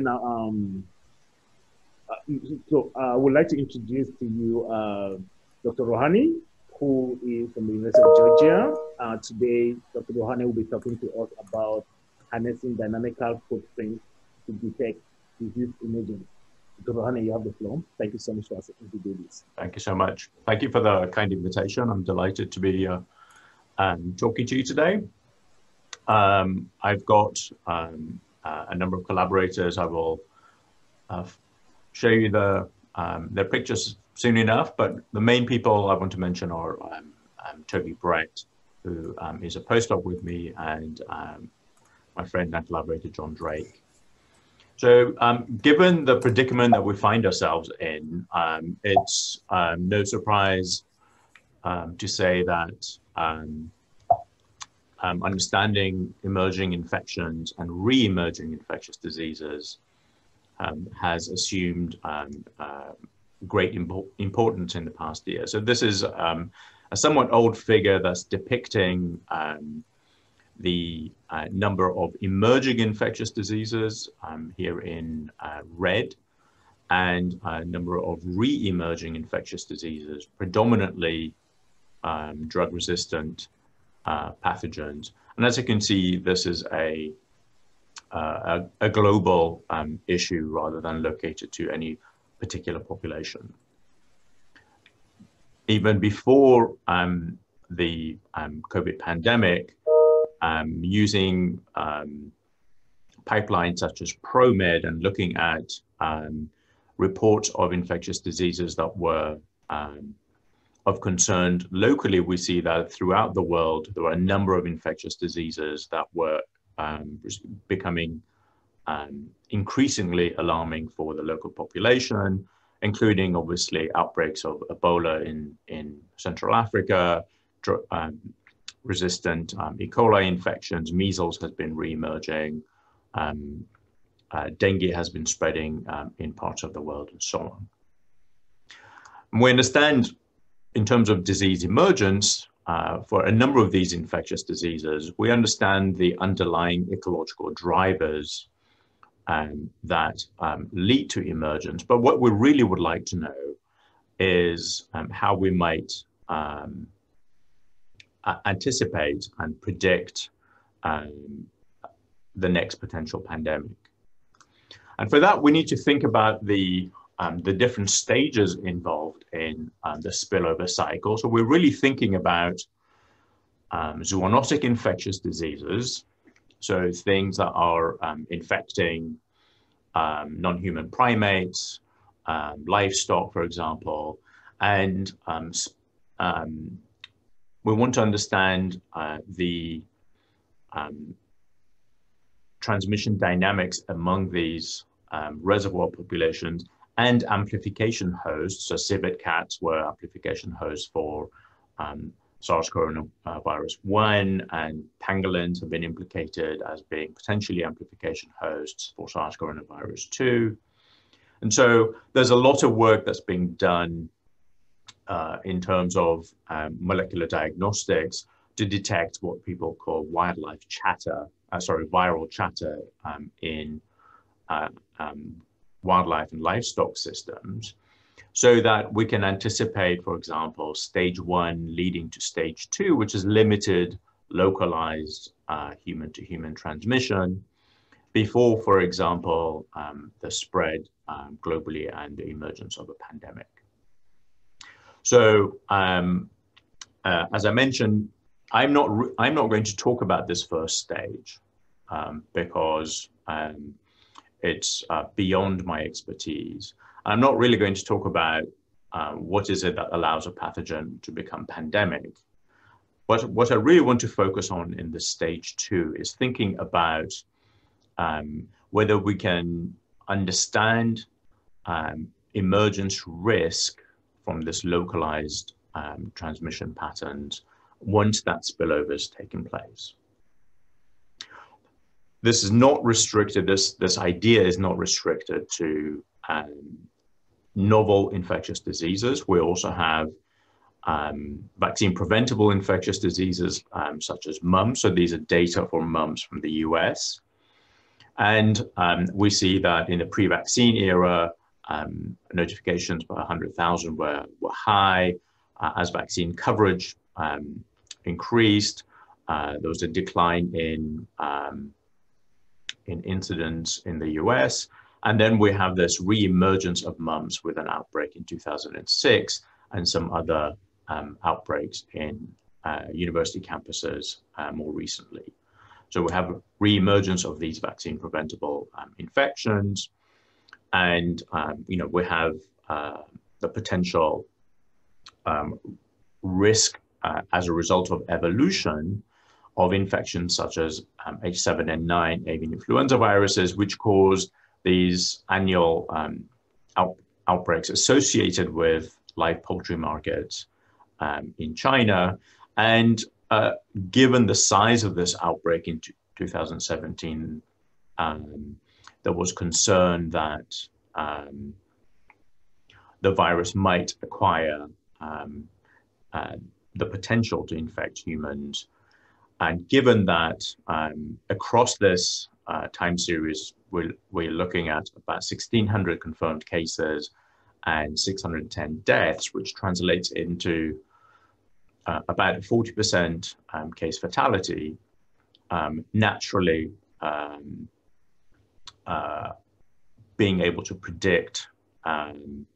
now, um, uh, so uh, I would like to introduce to you uh, Dr. Rohani, who is from the University of Georgia. Uh, today, Dr. Rohani will be talking to us about harnessing dynamical footprints to detect disease imaging. Dr. Rohani, you have the floor. Thank you so much for asking to do this. Thank you so much. Thank you for the kind invitation. I'm delighted to be uh, um, talking to you today. Um, I've got um, uh, a number of collaborators. I will uh, show you the um, their pictures soon enough, but the main people I want to mention are um, um, Toby Brett, who is a postdoc with me, and my friend and collaborator John Drake. So um, given the predicament that we find ourselves in, um, it's um, no surprise to say that um, understanding emerging infections and re-emerging infectious diseases um, has assumed um, uh, great impo importance in the past year. So this is um, a somewhat old figure that's depicting um, the uh, number of emerging infectious diseases um, here in uh, red and a number of re-emerging infectious diseases, predominantly drug resistant uh, pathogens. And as you can see, this is a, uh, a, a, global um, issue rather than located to any particular population. Even before um, the um, COVID pandemic, um, using um, pipelines such as ProMED and looking at um, reports of infectious diseases that were of concern locally, we see that throughout the world, there are a number of infectious diseases that were um, becoming um, increasingly alarming for the local population, including obviously outbreaks of Ebola in, in Central Africa, um, resistant um, E. coli infections, measles has been re-emerging, um, uh, dengue has been spreading um, in parts of the world and so on. We understand in terms of disease emergence, uh, for a number of these infectious diseases, we understand the underlying ecological drivers um, that um, lead to emergence. But what we really would like to know is um, how we might um, anticipate and predict um, the next potential pandemic. And for that, we need to think about the um, the different stages involved in um, the spillover cycle. So we're really thinking about um, zoonotic infectious diseases, so things that are um, infecting um, non-human primates, um, livestock, for example, and we want to understand uh, the transmission dynamics among these reservoir populations and amplification hosts. So civet cats were amplification hosts for um, SARS coronavirus 1 and pangolins have been implicated as being potentially amplification hosts for SARS coronavirus 2. And so there's a lot of work that's being done uh, in terms of um, molecular diagnostics to detect what people call wildlife chatter, uh, sorry, viral chatter um, in uh, um, wildlife and livestock systems so that we can anticipate, for example, stage one leading to stage two, which is limited localized uh, human to human transmission before, for example, um, the spread um, globally and the emergence of a pandemic. So um, uh, as I mentioned, I'm not, I'm not going to talk about this first stage um, because um, it's uh, beyond my expertise. I'm not really going to talk about uh, what is it that allows a pathogen to become pandemic. But what I really want to focus on in this stage two is thinking about um, whether we can understand um, emergence risk from this localized um, transmission patterns once that spillover has taken place this is not restricted, this, this idea is not restricted to um, novel infectious diseases. We also have um, vaccine preventable infectious diseases um, such as mumps. So these are data for mumps from the US. And um, we see that in the pre-vaccine era, um, notifications per 100,000 were, were high. Uh, as vaccine coverage um, increased, uh, there was a decline in, um, in incidence in the US. And then we have this re-emergence of mumps with an outbreak in 2006 and some other um, outbreaks in uh, university campuses uh, more recently. So we have re-emergence of these vaccine preventable um, infections. And, um, you know, we have uh, the potential um, risk uh, as a result of evolution of infections such as H7N9 um, avian influenza viruses, which cause these annual um, out, outbreaks associated with live poultry markets um, in China. And uh, given the size of this outbreak in 2017, um, there was concern that um, the virus might acquire um, uh, the potential to infect humans. And given that um, across this uh, time series, we're, we're looking at about 1,600 confirmed cases and 610 deaths, which translates into uh, about 40% um, case fatality, um, naturally um, uh, being able to predict um,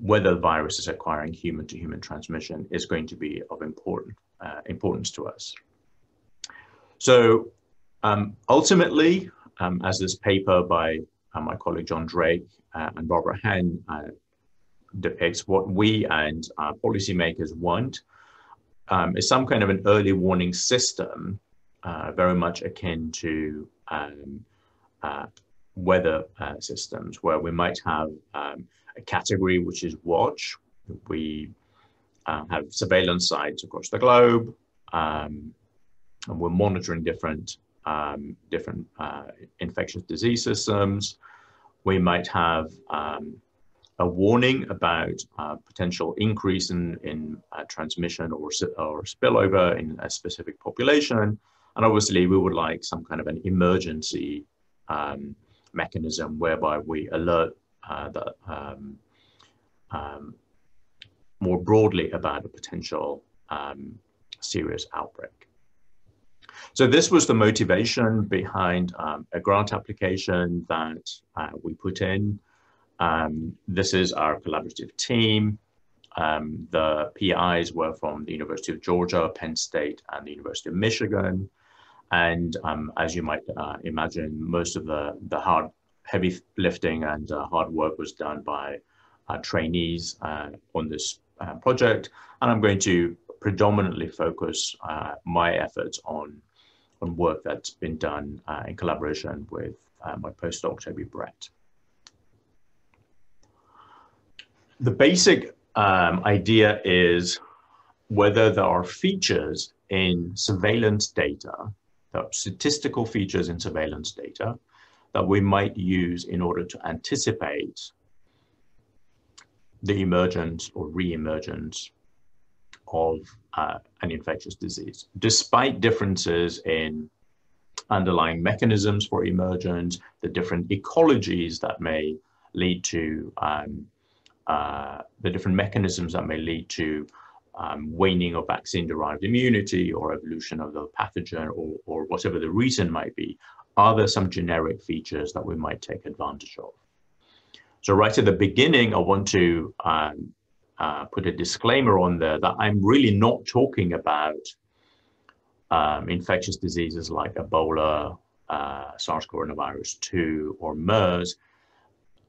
whether the virus is acquiring human-to-human -human transmission is going to be of important uh, importance to us. So um, ultimately, um, as this paper by uh, my colleague John Drake uh, and Barbara Han uh, depicts, what we and policymakers want um, is some kind of an early warning system, uh, very much akin to um, uh, weather uh, systems, where we might have um, a category which is watch. We have surveillance sites across the globe, um, and we're monitoring different um, different uh, infectious disease systems. We might have um, a warning about uh, potential increase in, in uh, transmission or, or spillover in a specific population. And obviously we would like some kind of an emergency um, mechanism whereby we alert uh, the, um, um, more broadly about a potential um, serious outbreak. So this was the motivation behind um, a grant application that uh, we put in um, this is our collaborative team. Um, the PIs were from the University of Georgia, Penn State, and the University of Michigan. And um, as you might uh, imagine, most of the, the hard, heavy lifting and uh, hard work was done by trainees uh, on this uh, project. And I'm going to predominantly focus uh, my efforts on, on work that's been done in collaboration with my postdoc, Toby Brett. the basic um, idea is whether there are features in surveillance data, statistical features in surveillance data that we might use in order to anticipate the emergence or re-emergence of uh, an infectious disease, despite differences in underlying mechanisms for emergence, the different ecologies that may lead to um, uh, the different mechanisms that may lead to um, waning of vaccine-derived immunity or evolution of the pathogen or, or whatever the reason might be, are there some generic features that we might take advantage of? So right at the beginning, I want to um, uh, put a disclaimer on there that I'm really not talking about um, infectious diseases like Ebola, uh, SARS coronavirus 2, or MERS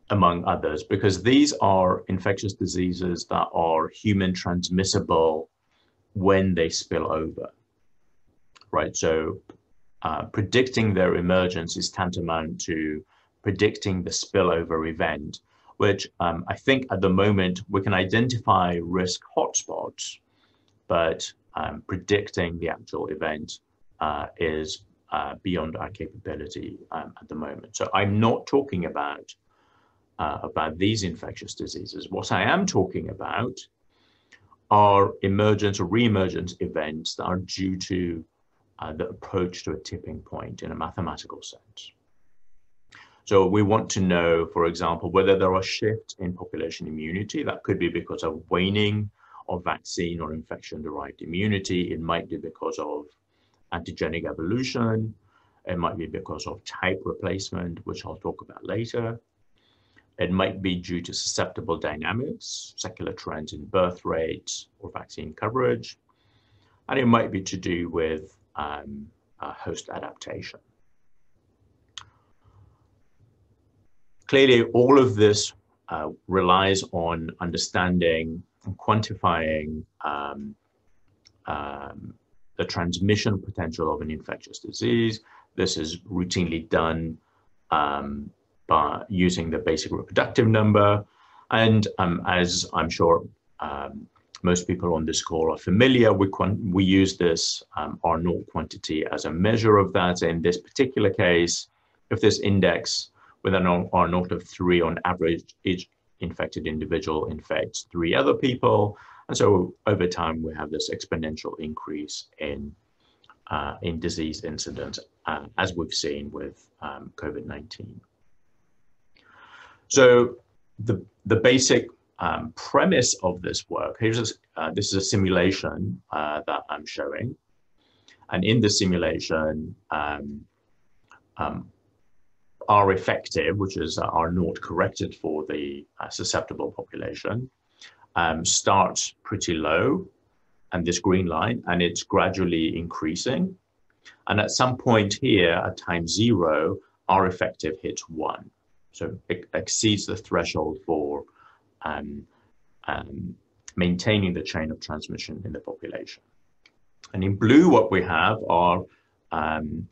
among others, because these are infectious diseases that are human transmissible when they spill over, right? So uh, predicting their emergence is tantamount to predicting the spillover event, which um, I think at the moment we can identify risk hotspots, but um, predicting the actual event uh, is uh, beyond our capability um, at the moment. So I'm not talking about uh, about these infectious diseases. What I am talking about are emergence or re-emergence events that are due to uh, the approach to a tipping point in a mathematical sense. So we want to know, for example, whether there are shifts in population immunity. That could be because of waning of vaccine or infection-derived immunity. It might be because of antigenic evolution. It might be because of type replacement, which I'll talk about later. It might be due to susceptible dynamics, secular trends in birth rates or vaccine coverage. And it might be to do with um, host adaptation. Clearly, all of this uh, relies on understanding and quantifying um, um, the transmission potential of an infectious disease. This is routinely done um, by using the basic reproductive number. And um, as I'm sure um, most people on this call are familiar, we, we use this um, R naught quantity as a measure of that. In this particular case, if this index with an R naught of three on average, each infected individual infects three other people. And so over time, we have this exponential increase in, uh, in disease incidence, uh, as we've seen with um, COVID-19. So the, the basic um, premise of this work, here's a, uh, this is a simulation uh, that I'm showing. And in the simulation, um, R effective, which is uh, R naught corrected for the uh, susceptible population, um, starts pretty low and this green line, and it's gradually increasing. And at some point here, at time zero, R effective hits one. So it exceeds the threshold for um, um, maintaining the chain of transmission in the population. And in blue, what we have are um,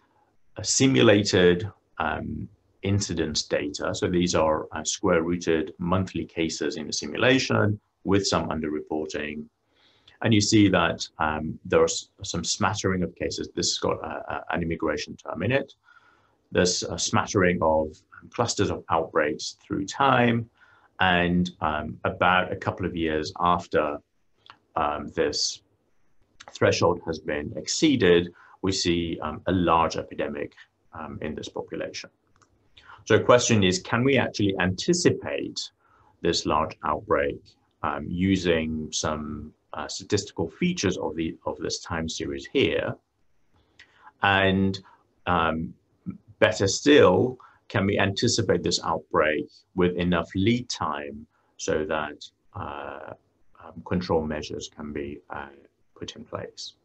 simulated um, incidence data. So these are uh, square rooted monthly cases in the simulation with some underreporting. And you see that um, there's some smattering of cases. This has got a, a, an immigration term in it. There's a smattering of clusters of outbreaks through time. And um, about a couple of years after um, this threshold has been exceeded, we see um, a large epidemic um, in this population. So the question is, can we actually anticipate this large outbreak um, using some uh, statistical features of the of this time series here? And um, better still, can we anticipate this outbreak with enough lead time so that uh, um, control measures can be uh, put in place?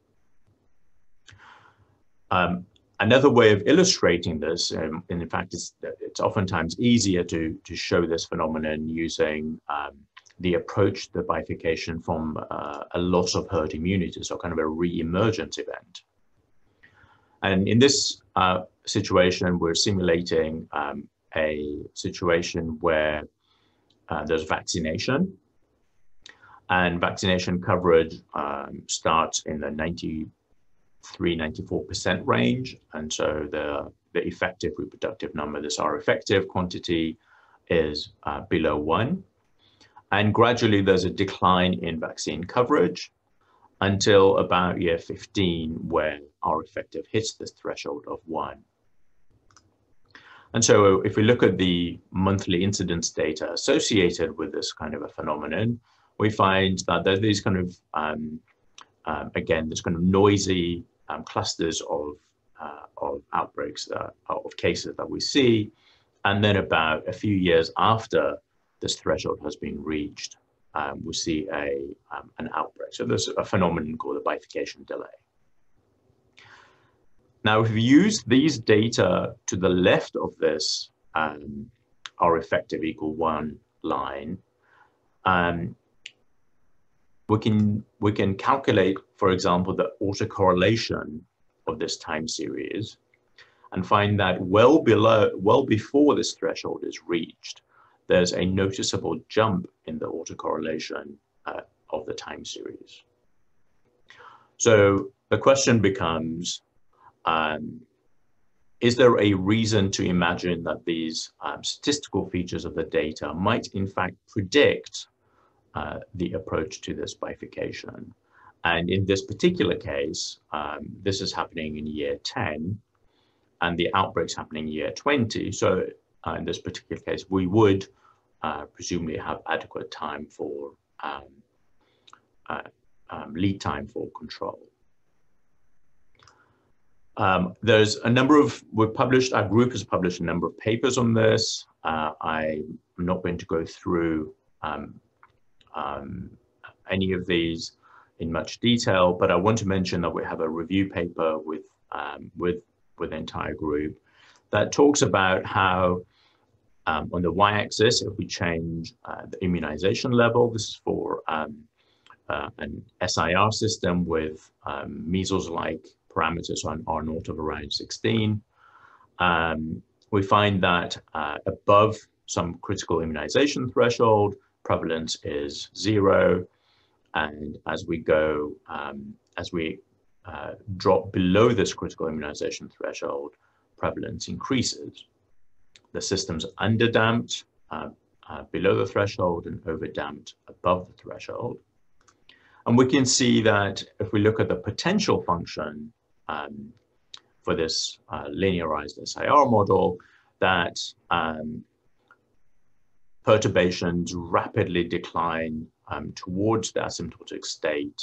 Um, another way of illustrating this, um, and in fact, it's, it's oftentimes easier to, to show this phenomenon using um, the approach to bifurcation from uh, a loss of herd immunity, so kind of a re-emergence event. And in this uh, situation, we're simulating um, a situation where uh, there's vaccination and vaccination coverage um, starts in the 93, 94% range. And so the, the effective reproductive number, this R effective quantity is uh, below one. And gradually there's a decline in vaccine coverage until about year 15 when R effective hits this threshold of one. And so if we look at the monthly incidence data associated with this kind of a phenomenon, we find that there's these kind of, um, um, again, this kind of noisy um, clusters of, uh, of outbreaks, that, of cases that we see. And then about a few years after this threshold has been reached, um, we see a, um, an outbreak. So there's a phenomenon called a bifurcation delay. Now, if we use these data to the left of this um, R effective equal one line, um, we can we can calculate, for example, the autocorrelation of this time series and find that well below, well before this threshold is reached, there's a noticeable jump in the autocorrelation uh, of the time series. So the question becomes, um, is there a reason to imagine that these um, statistical features of the data might in fact predict uh, the approach to this bifurcation? And in this particular case, um, this is happening in year 10 and the outbreak's happening year 20. So uh, in this particular case, we would uh, presumably have adequate time for um, uh, um, lead time for control. Um, there's a number of, we've published, our group has published a number of papers on this. Uh, I'm not going to go through um, um, any of these in much detail, but I want to mention that we have a review paper with, um, with, with the entire group that talks about how um, on the y-axis, if we change uh, the immunization level, this is for um, uh, an SIR system with measles-like parameters on R naught of around 16. Um, we find that uh, above some critical immunization threshold, prevalence is zero. And as we go, um, as we uh, drop below this critical immunization threshold, prevalence increases. The system's underdamped uh, uh, below the threshold and overdamped above the threshold. And we can see that if we look at the potential function um, for this uh, linearized SIR model that um, perturbations rapidly decline um, towards the asymptotic state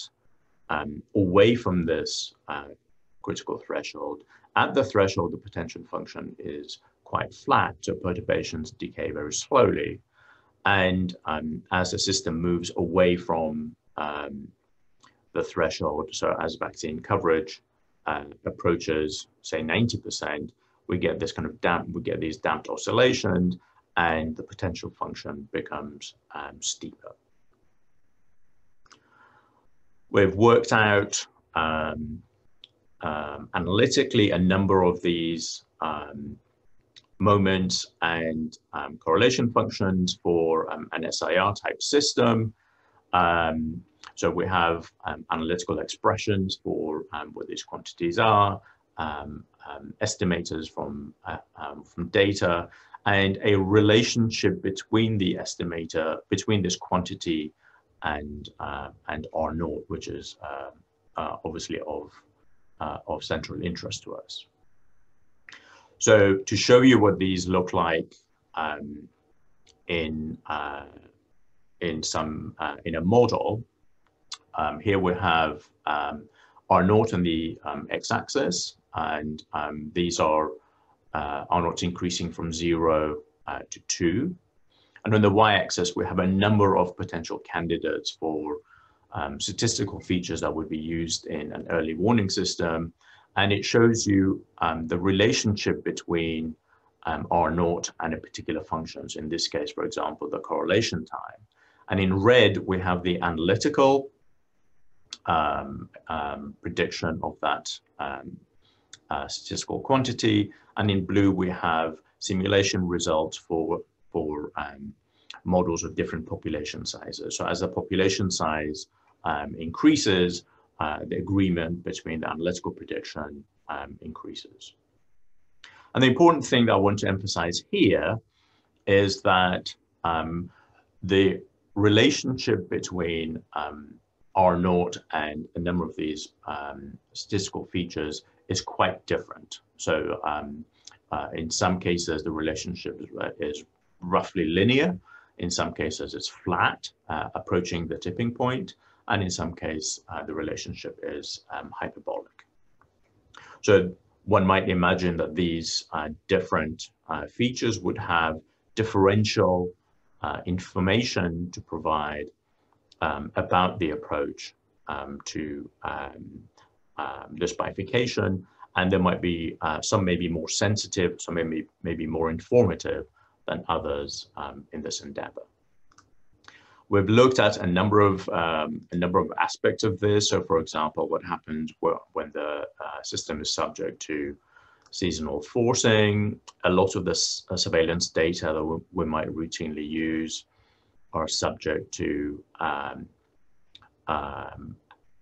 um, away from this uh, critical threshold. At the threshold, the potential function is quite flat, so perturbations decay very slowly. And um, as the system moves away from um, the threshold, so as vaccine coverage uh, approaches, say 90%, we get this kind of damp, we get these damped oscillations and the potential function becomes um, steeper. We've worked out um, um, analytically a number of these um, moments and um, correlation functions for um, an SIR type system. So we have analytical expressions for what these quantities are, estimators from, uh, from data, and a relationship between the estimator, between this quantity and, uh, and R naught, which is uh, uh, obviously of, uh, of central interest to us. So to show you what these look like um, in, in, some, in a model, um, here we have um, R naught on the um, x-axis, and um, these are uh, R naught increasing from zero uh, to two. And on the y-axis, we have a number of potential candidates for um, statistical features that would be used in an early warning system. And it shows you um, the relationship between R naught and a particular function. So in this case, for example, the correlation time. And in red, we have the analytical um, um, prediction of that um, uh, statistical quantity. And in blue, we have simulation results for, for um, models of different population sizes. So as the population size um, increases, uh, the agreement between the analytical prediction um, increases. And the important thing that I want to emphasize here is that um, the relationship between um, R naught and a number of these um, statistical features is quite different. So uh, in some cases, the relationship is, is, roughly linear. In some cases, it's flat, uh, approaching the tipping point. And in some case, uh, the relationship is um, hyperbolic. So one might imagine that these uh, different uh, features would have differential uh, information to provide um, about the approach um, to um, um, this bifurcation. And there might be, uh, some may be more sensitive, some may be, may be more informative than others um, in this endeavor. We've looked at a number of um, a number of aspects of this. So, for example, what happens when the uh, system is subject to seasonal forcing. A lot of this uh, surveillance data that we, we, might routinely use are subject to um, um,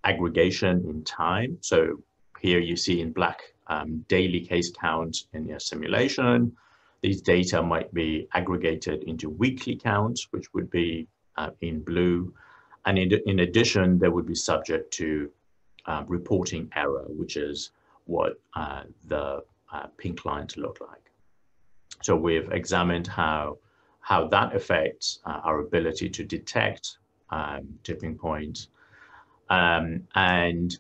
aggregation in time. So here you see in black um, daily case counts in your simulation. These data might be aggregated into weekly counts, which would be uh, in blue. And in, in, addition, they would be subject to uh, reporting error, which is what uh, the uh, pink lines look like. So we've examined how, how that affects uh, our ability to detect um, tipping points um, and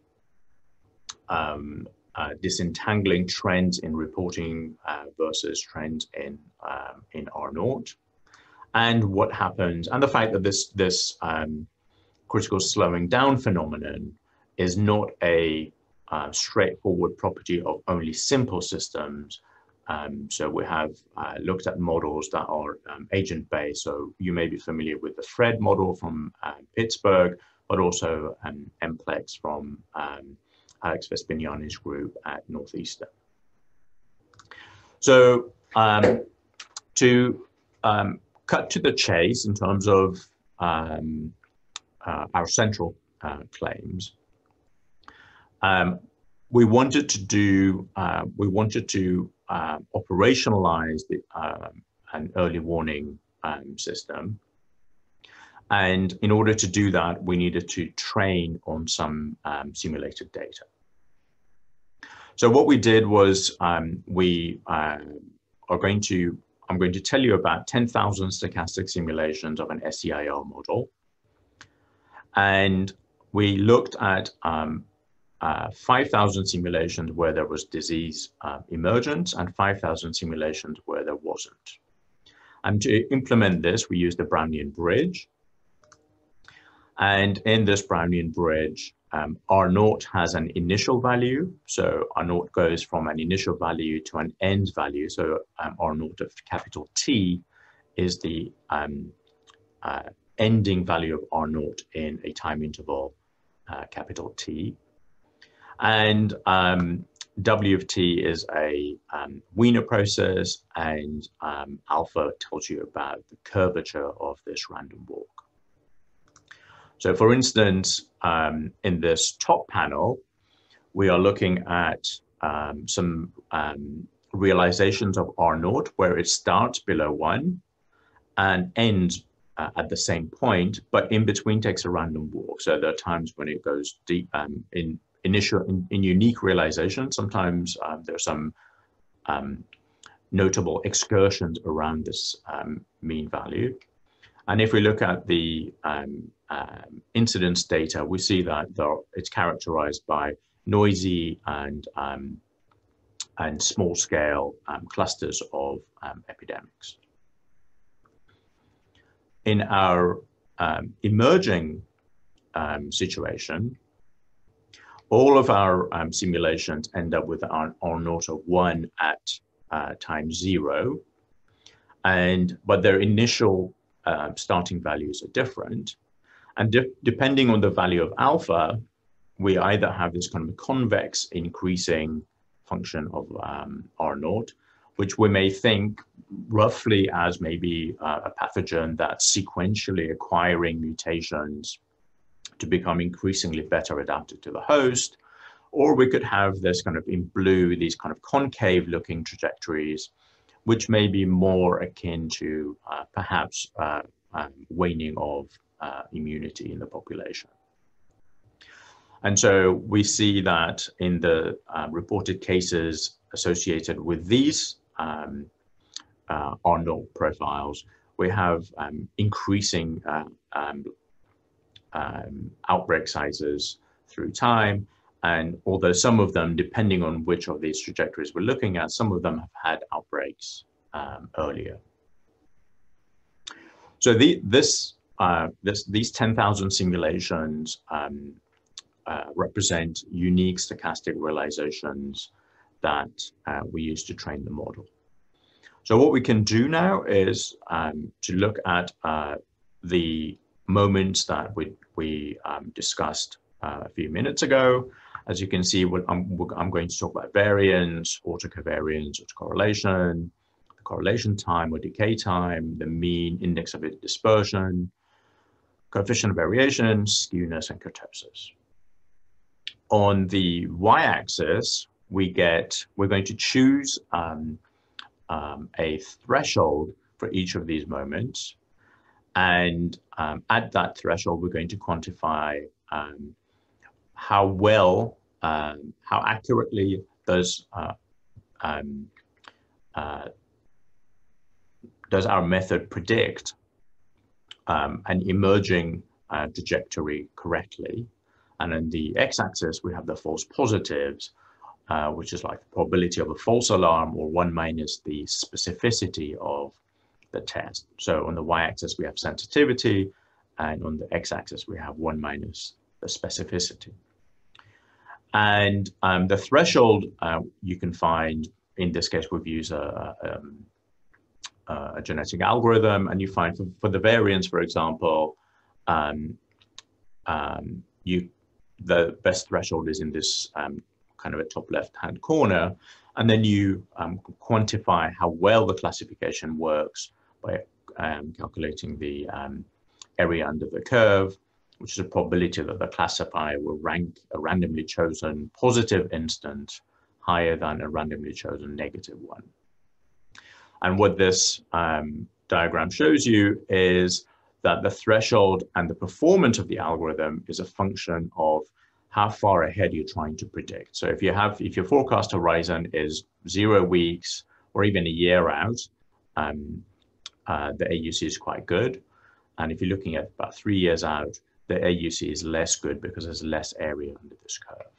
um, uh, disentangling trends in reporting uh, versus trends in um, in R naught, and what happens, and the fact that this this um, critical slowing down phenomenon is not a uh, straightforward property of only simple systems. Um, so we have uh, looked at models that are um, agent-based. So you may be familiar with the FRED model from uh, Pittsburgh, but also um, MPLEX from um, Alex Vespignani's group at Northeastern. So um, to um, cut to the chase in terms of um, uh, our central uh, claims, um, we wanted to do, uh, we wanted to uh, operationalize the, um, an early warning um, system and in order to do that, we needed to train on some um, simulated data. So what we did was um, we uh, are going to, I'm going to tell you about 10,000 stochastic simulations of an SEIR model. And we looked at um, uh, 5,000 simulations where there was disease uh, emergence and 5,000 simulations where there wasn't. And to implement this, we used the Brownian bridge. And in this Brownian bridge, um, R naught has an initial value. So R naught goes from an initial value to an end value. So um, R naught of capital T is the um, uh, ending value of R naught in a time interval uh, capital T. And um, W of T is a um, Wiener process and um, alpha tells you about the curvature of this random walk. So for instance, um, in this top panel, we are looking at um, some um, realizations of R naught where it starts below one and ends uh, at the same point, but in between takes a random walk. So there are times when it goes deep um, in initial, in, in, unique realization. Sometimes uh, there are some um, notable excursions around this um, mean value. And if we look at the um, um, incidence data, we see that it's characterized by noisy and um, and small scale um, clusters of um, epidemics. In our um, emerging um, situation, all of our simulations end up with an R naught of one at uh, time zero, and but their initial uh, starting values are different. And de depending on the value of alpha, we either have this kind of convex increasing function of um, R naught, which we may think roughly as maybe uh, a pathogen that's sequentially acquiring mutations to become increasingly better adapted to the host. Or we could have this kind of in blue, these kind of concave looking trajectories, which may be more akin to uh, perhaps uh, um, waning of uh, immunity in the population. And so we see that in the uh, reported cases associated with these um, uh, R profiles, we have um, increasing uh, um, um, outbreak sizes through time. And although some of them, depending on which of these trajectories we're looking at, some of them have had outbreaks um, earlier. So the, this uh, this, these 10,000 simulations um, uh, represent unique stochastic realizations that uh, we use to train the model. So what we can do now is um, to look at uh, the moments that we, we um, discussed uh, a few minutes ago. As you can see, I'm, I'm going to talk about variance, autocovariance, autocorrelation, the correlation time or decay time, the mean index of dispersion, coefficient of variation, skewness, and kurtosis. On the y-axis, we get, we're going to choose um, um, a threshold for each of these moments. And um, at that threshold, we're going to quantify um, how well, um, how accurately does uh, um, uh, does our method predict um, an emerging uh, trajectory correctly? And in the x-axis, we have the false positives, uh, which is like the probability of a false alarm or one minus the specificity of the test. So on the y-axis, we have sensitivity, and on the x-axis, we have one minus the specificity. And um, the threshold uh, you can find, in this case, we've used a, um, a genetic algorithm, and you find for, for the variance, for example, um, um you the best threshold is in this um, kind of a top left-hand corner, and then you quantify how well the classification works by calculating the area under the curve, which is a probability that the classifier will rank a randomly chosen positive instance higher than a randomly chosen negative one. And what this um, diagram shows you is that the threshold and the performance of the algorithm is a function of how far ahead you're trying to predict. So if you have, if your forecast horizon is zero weeks or even a year out, um, uh, the AUC is quite good. And if you're looking at about three years out, the AUC is less good because there's less area under this curve.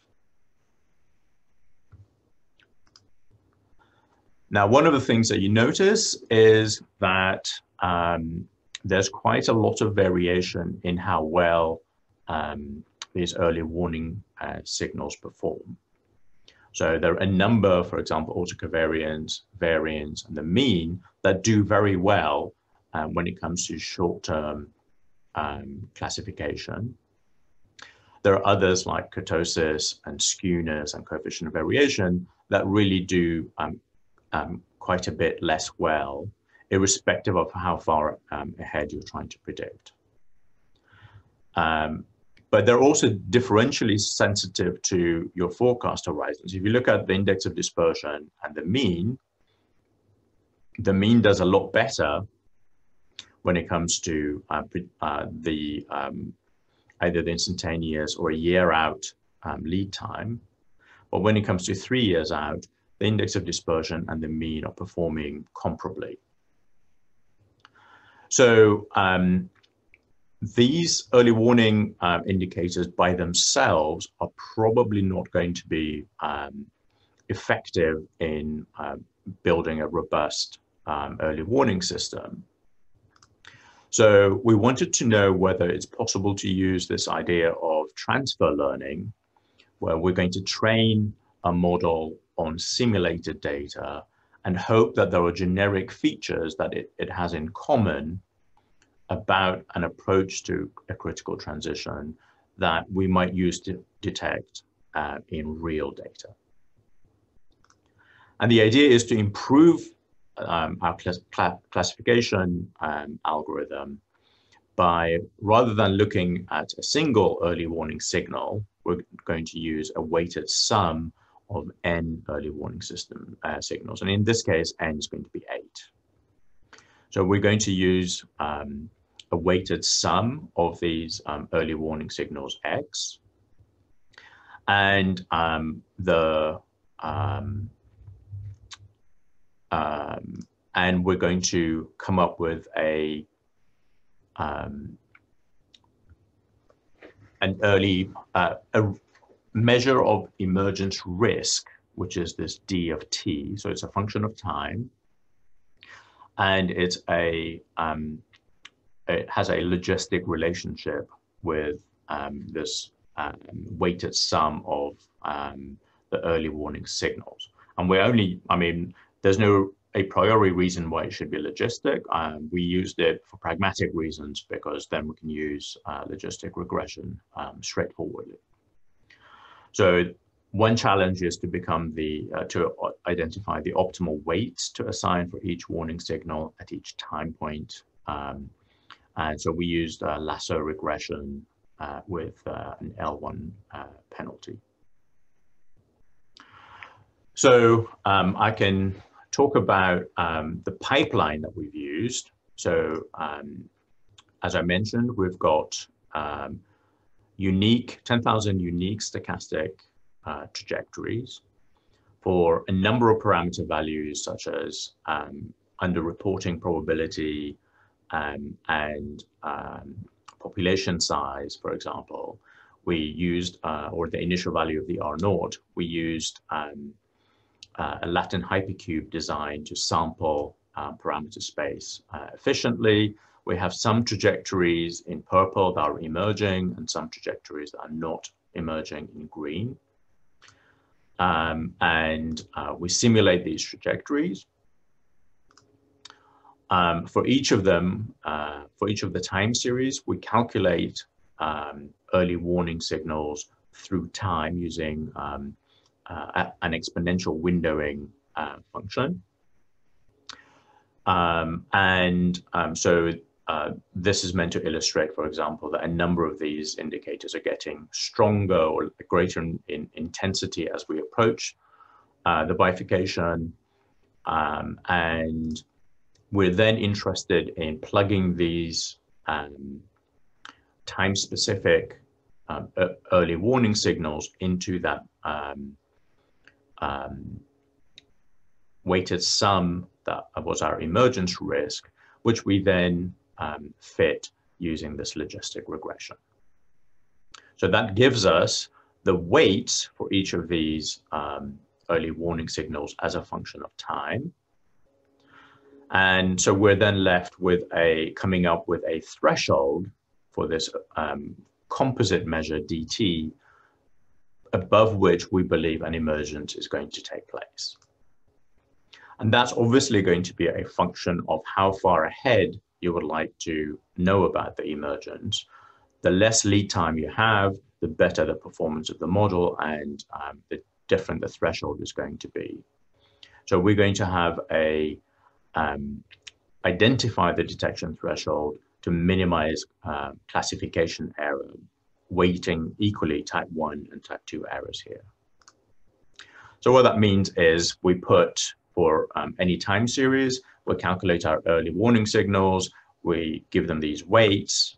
Now, one of the things that you notice is that um, there's quite a lot of variation in how well um, these early warning uh, signals perform. So there are a number, for example, autocovariance, variance, and the mean that do very well um, when it comes to short-term um, classification. There are others like kurtosis and skewness and coefficient of variation that really do um, um, quite a bit less well, irrespective of how far um, ahead you're trying to predict. Um, but they're also differentially sensitive to your forecast horizons. If you look at the index of dispersion and the mean, the mean does a lot better when it comes to uh, uh, the um, either the instantaneous or a year out um, lead time. But when it comes to three years out, the index of dispersion and the mean are performing comparably. So um, these early warning um, indicators by themselves are probably not going to be um, effective in uh, building a robust um, early warning system. So we wanted to know whether it's possible to use this idea of transfer learning, where we're going to train a model on simulated data and hope that there are generic features that it, it has in common about an approach to a critical transition that we might use to detect uh, in real data. And the idea is to improve um, our cl classification um, algorithm by, rather than looking at a single early warning signal, we're going to use a weighted sum of n early warning system uh, signals. And in this case, n is going to be eight. So we're going to use um, a weighted sum of these um, early warning signals x. And um, the um, and we're going to come up with a um, an early uh, a measure of emergence risk, which is this d of t. So it's a function of time, and it's a um, it has a logistic relationship with um, this um, weighted sum of um, the early warning signals. And we're only, I mean, there's no a priori reason why it should be logistic. Um, we used it for pragmatic reasons because then we can use uh, logistic regression um, straightforwardly. So one challenge is to become the uh, to identify the optimal weights to assign for each warning signal at each time point. Um, and so we used uh, lasso regression uh, with uh, an L1 uh, penalty. So um, I can talk about um, the pipeline that we've used. So um, as I mentioned, we've got um, unique, 10,000 unique stochastic uh, trajectories for a number of parameter values such as um, underreporting probability um, and um, population size, for example, we used, uh, or the initial value of the R naught, we used uh, a Latin hypercube design to sample uh, parameter space uh, efficiently. We have some trajectories in purple that are emerging and some trajectories that are not emerging in green. Um, and uh, we simulate these trajectories. Um, for each of them, uh, for each of the time series, we calculate um, early warning signals through time using um, uh, an exponential windowing uh, function. Um, and um, so uh, this is meant to illustrate, for example, that a number of these indicators are getting stronger or greater in, in intensity as we approach uh, the bifurcation. Um, and we're then interested in plugging these um, time-specific um, early warning signals into that um, um, weighted sum that was our emergence risk, which we then um, fit using this logistic regression. So that gives us the weights for each of these um, early warning signals as a function of time. And so we're then left with a coming up with a threshold for this um, composite measure dt above which we believe an emergence is going to take place. And that's obviously going to be a function of how far ahead you would like to know about the emergence. The less lead time you have, the better the performance of the model and um, the different the threshold is going to be. So we're going to have a um, identify the detection threshold to minimize uh, classification error, weighting equally type 1 and type 2 errors here. So what that means is we put for um, any time series, we calculate our early warning signals, we give them these weights,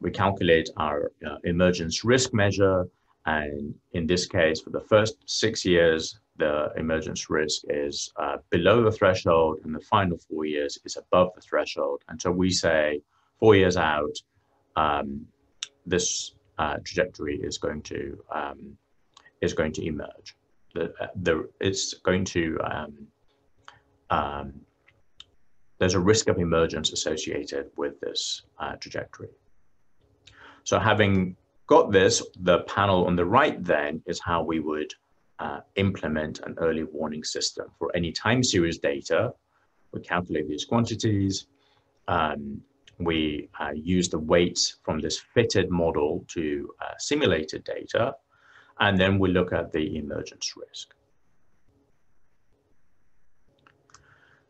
we calculate our uh, emergence risk measure, and in this case, for the first six years, the emergence risk is uh, below the threshold, and the final four years is above the threshold. And so we say four years out, um, this uh, trajectory is going to um, is going to emerge. The, the it's going to um, um, there's a risk of emergence associated with this uh, trajectory. So having got this, the panel on the right then is how we would uh, implement an early warning system for any time series data. We calculate these quantities. Um, we uh, use the weights from this fitted model to uh, simulated data, and then we look at the emergence risk.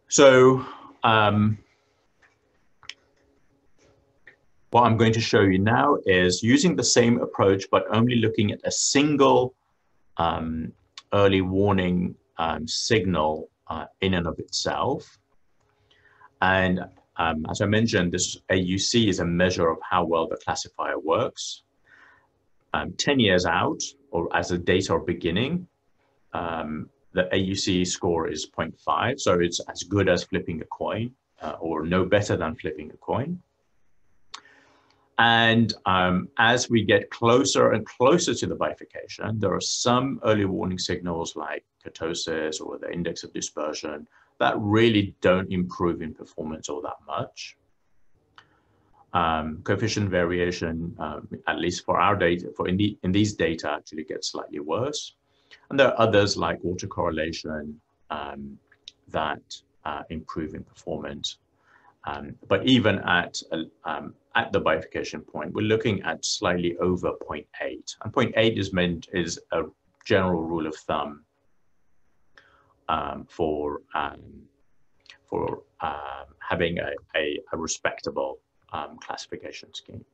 So um, what I'm going to show you now is using the same approach, but only looking at a single um, early warning um, signal uh, in and of itself. And um, as I mentioned, this AUC is a measure of how well the classifier works. Um, 10 years out, or as the data are beginning, um, the AUC score is 0.5, so it's as good as flipping a coin, uh, or no better than flipping a coin. And um, as we get closer and closer to the bifurcation, there are some early warning signals like kurtosis or the index of dispersion that really don't improve in performance all that much. Um, coefficient variation, um, at least for our data, for in, the, in these data, actually gets slightly worse. And there are others like autocorrelation um, that uh, improve in performance. Um, but even at, uh, at the bifurcation point, we're looking at slightly over 0.8. And 0.8 is meant is a general rule of thumb um, for um, for um, having a, a, a respectable um, classification scheme.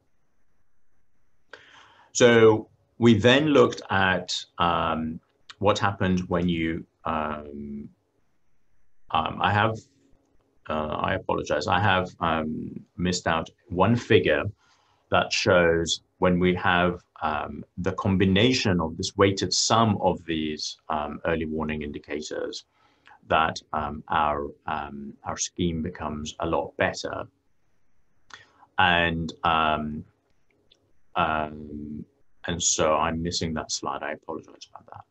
So we then looked at um, what happened when you, I have, uh, I apologize, I have missed out one figure that shows when we have um, the combination of this weighted sum of these um, early warning indicators, that um, our um, our scheme becomes a lot better. And um, um, and so I'm missing that slide. I apologize about that.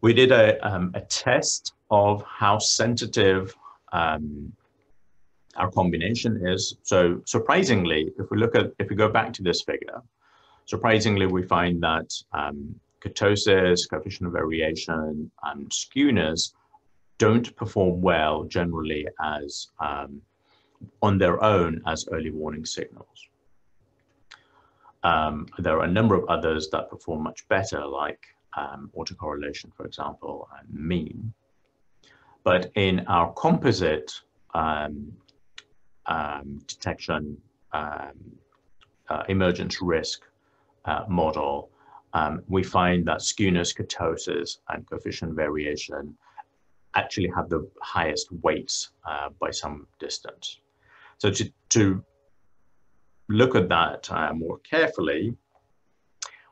We did a, a test of how sensitive um, our combination is. So surprisingly, if we look at, if we go back to this figure, surprisingly, we find that um, kurtosis, coefficient of variation, and skewness don't perform well generally as um, on their own as early warning signals. Um, there are a number of others that perform much better, like um, autocorrelation, for example, and mean. But in our composite um, um detection um, uh, emergence risk uh, model, um, we find that skewness, kurtosis, and coefficient variation actually have the highest weights uh, by some distance. So to, to look at that uh, more carefully,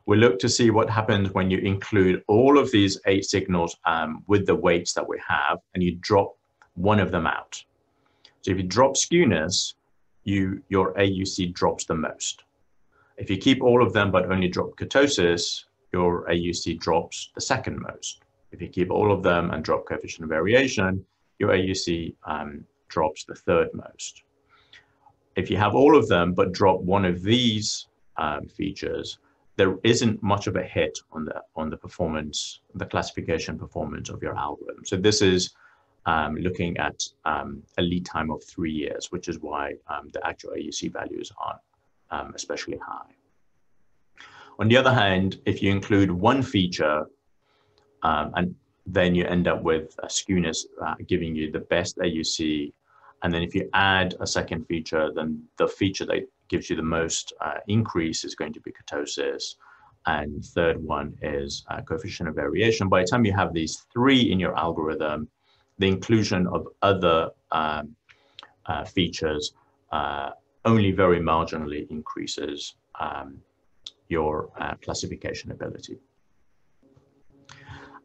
we look to see what happens when you include all of these eight signals um, with the weights that we have and you drop one of them out. So if you drop skewness, you, your AUC drops the most. If you keep all of them but only drop kurtosis, your AUC drops the second most. If you keep all of them and drop coefficient of variation, your AUC um, drops the third most. If you have all of them but drop one of these um, features, there isn't much of a hit on the on the performance, the classification performance of your algorithm. So this is um, looking at um, a lead time of three years, which is why um, the actual AUC values are um, especially high. On the other hand, if you include one feature, um, and then you end up with a skewness uh, giving you the best AUC. And then if you add a second feature, then the feature that gives you the most uh, increase is going to be kurtosis. And third one is uh, coefficient of variation. By the time you have these three in your algorithm, the inclusion of other um, uh, features uh, only very marginally increases um, your uh, classification ability.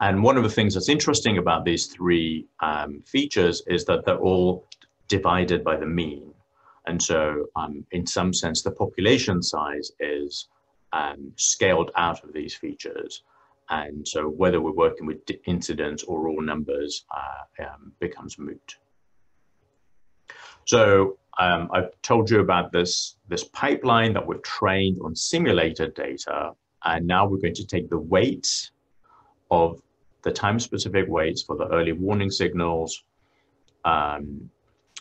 And one of the things that's interesting about these three um, features is that they're all divided by the mean. And so um, in some sense, the population size is um, scaled out of these features. And so whether we're working with incidence or raw numbers uh, um, becomes moot. So um, I've told you about this, this pipeline that we've trained on simulated data. And now we're going to take the weights of the time-specific weights for the early warning signals um,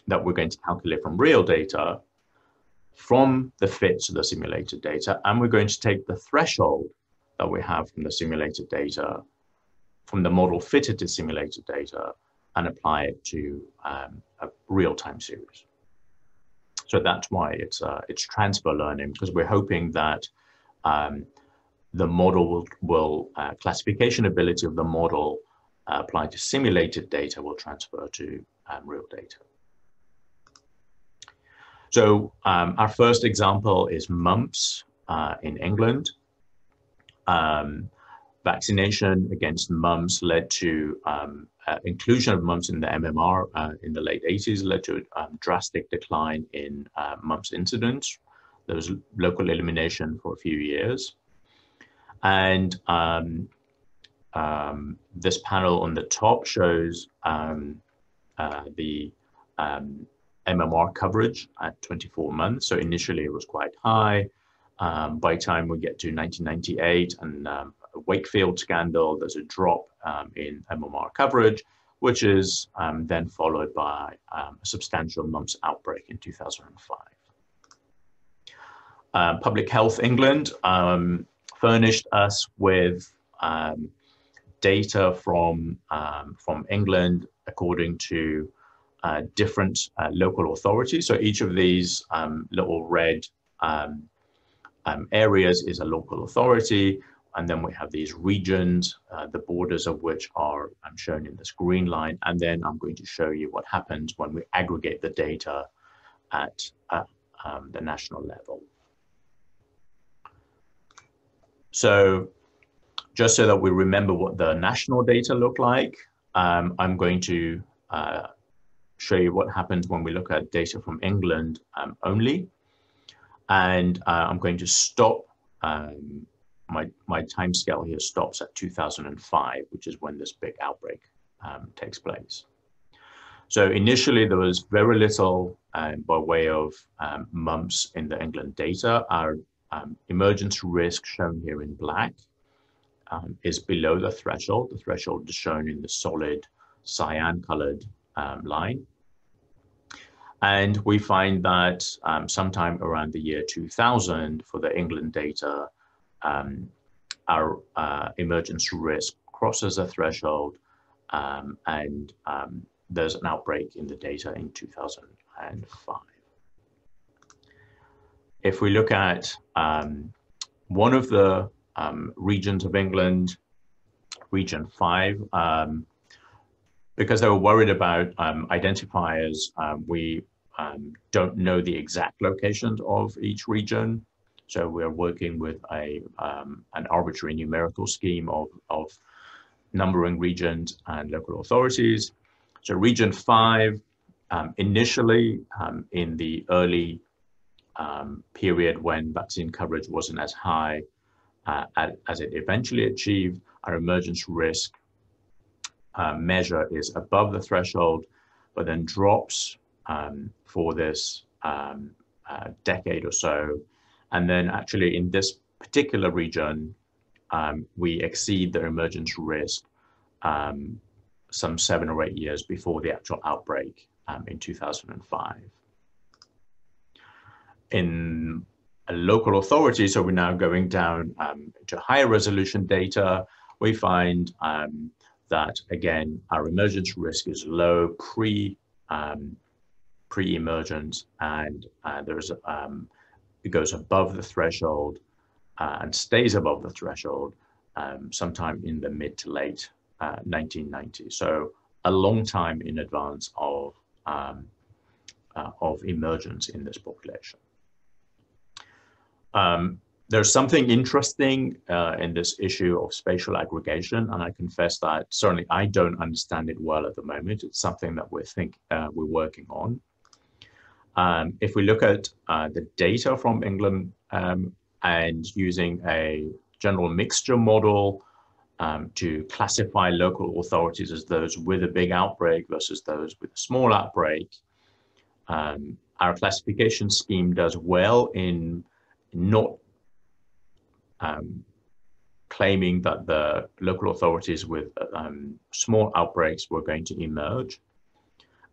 that we're going to calculate from real data from the fits of the simulated data. And we're going to take the threshold we have from the simulated data, from the model fitted to simulated data, and apply it to um, a real-time series. So that's why it's uh, it's transfer learning because we're hoping that um, the model will, will uh, classification ability of the model uh, applied to simulated data will transfer to um, real data. So um, our first example is mumps uh, in England. Um, vaccination against mumps led to um, uh, inclusion of mumps in the MMR uh, in the late 80s led to a um, drastic decline in uh, mumps incidence. There was local elimination for a few years. And um, um, this panel on the top shows um, uh, the MMR um, coverage at 24 months. So initially it was quite high. Um, by time we get to 1998 and um, Wakefield scandal, there's a drop um, in MMR coverage, which is um, then followed by um, a substantial mumps outbreak in 2005. Uh, Public Health England um, furnished us with data from, from England according to uh, different uh, local authorities. So each of these little red um, areas is a local authority. And then we have these regions, uh, the borders of which are um, shown in this green line. And then I'm going to show you what happens when we aggregate the data at uh, um, the national level. So just so that we remember what the national data look like, um, I'm going to uh, show you what happens when we look at data from England um, only. And uh, I'm going to stop, um, my, my time scale here stops at 2005, which is when this big outbreak um, takes place. So initially there was very little um, by way of um, mumps in the England data. Our um, emergence risk shown here in black um, is below the threshold. The threshold is shown in the solid cyan colored line. And we find that um, sometime around the year 2000 for the England data, um, our uh, emergence risk crosses a threshold um, and um, there's an outbreak in the data in 2005. If we look at um, one of the um, regions of England, region five, because they were worried about identifiers, we um, don't know the exact locations of each region. So we're working with a, an arbitrary numerical scheme of, of numbering regions and local authorities. So region five, um, initially um, in the early um, period when vaccine coverage wasn't as high, uh, as it eventually achieved, our emergence risk uh, measure is above the threshold, but then drops um, for this um, uh, decade or so. And then actually in this particular region, um, we exceed the emergence risk um, some seven or eight years before the actual outbreak um, in 2005. In a local authority, so we're now going down um, to higher resolution data, we find that again, our emergence risk is low pre, um, pre-emergence and uh, there's, um, it goes above the threshold uh, and stays above the threshold um, sometime in the mid to late uh, 1990. So a long time in advance of, um, uh, of emergence in this population. Um, there's something interesting uh, in this issue of spatial aggregation, and I confess that certainly I don't understand it well at the moment. It's something that we think uh, we're working on. Um, if we look at uh, the data from England um, and using a general mixture model um, to classify local authorities as those with a big outbreak versus those with a small outbreak, um, our classification scheme does well in not um, claiming that the local authorities with um, small outbreaks were going to emerge.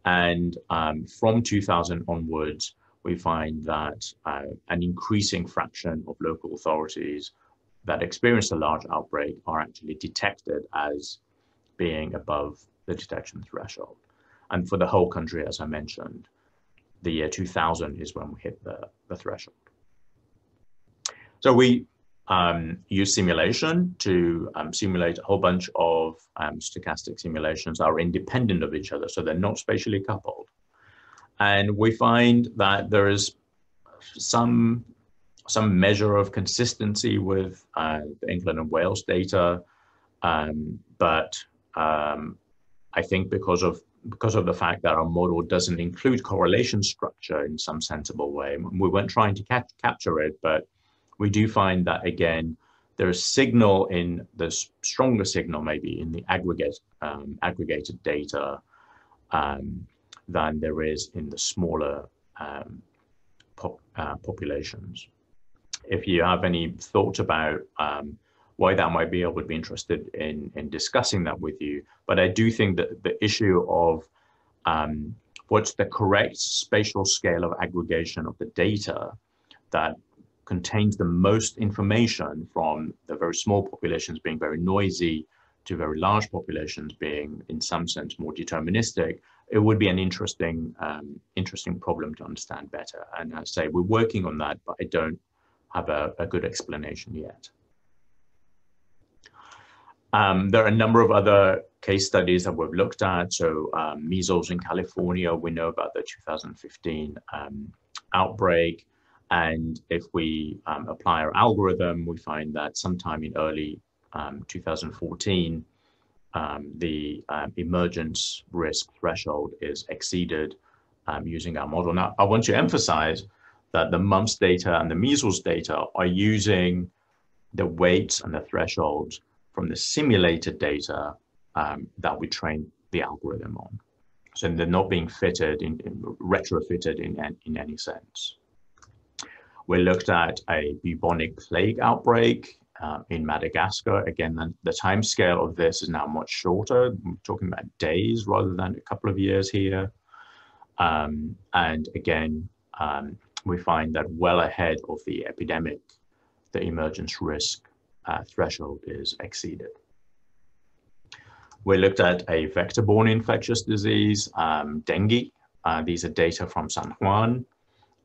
And um, from 2000 onwards, we find that uh, an increasing fraction of local authorities that experience a large outbreak are actually detected as being above the detection threshold. And for the whole country, as I mentioned, the year 2000 is when we hit the, the threshold. So we um, use simulation to um, simulate a whole bunch of um, stochastic simulations are independent of each other, so they're not spatially coupled. And we find that there is some, some measure of consistency with uh, England and Wales data, um, but um, I think because of because of the fact that our model doesn't include correlation structure in some sensible way, we weren't trying to ca capture it, but we do find that again, there's signal in the stronger signal maybe in the aggregate um, aggregated data um, than there is in the smaller um, pop, uh, populations. If you have any thoughts about um, why that might be, I would be interested in, in discussing that with you. But I do think that the issue of um, what's the correct spatial scale of aggregation of the data that contains the most information from the very small populations being very noisy to very large populations being in some sense more deterministic, it would be an interesting, um, interesting problem to understand better. And I say we're working on that, but I don't have a, a good explanation yet. Um, there are a number of other case studies that we've looked at. So um, measles in California, we know about the 2015 um, outbreak. And if we um, apply our algorithm, we find that sometime in early um, 2014, um, the um, emergence risk threshold is exceeded um, using our model. Now, I want to emphasize that the mumps data and the measles data are using the weights and the thresholds from the simulated data um, that we train the algorithm on. So they're not being fitted in, in retrofitted in, in any sense. We looked at a bubonic plague outbreak uh, in Madagascar. Again, the, the time scale of this is now much shorter. We're talking about days rather than a couple of years here. Um, and again, um, we find that well ahead of the epidemic, the emergence risk uh, threshold is exceeded. We looked at a vector-borne infectious disease, um, dengue. Uh, these are data from San Juan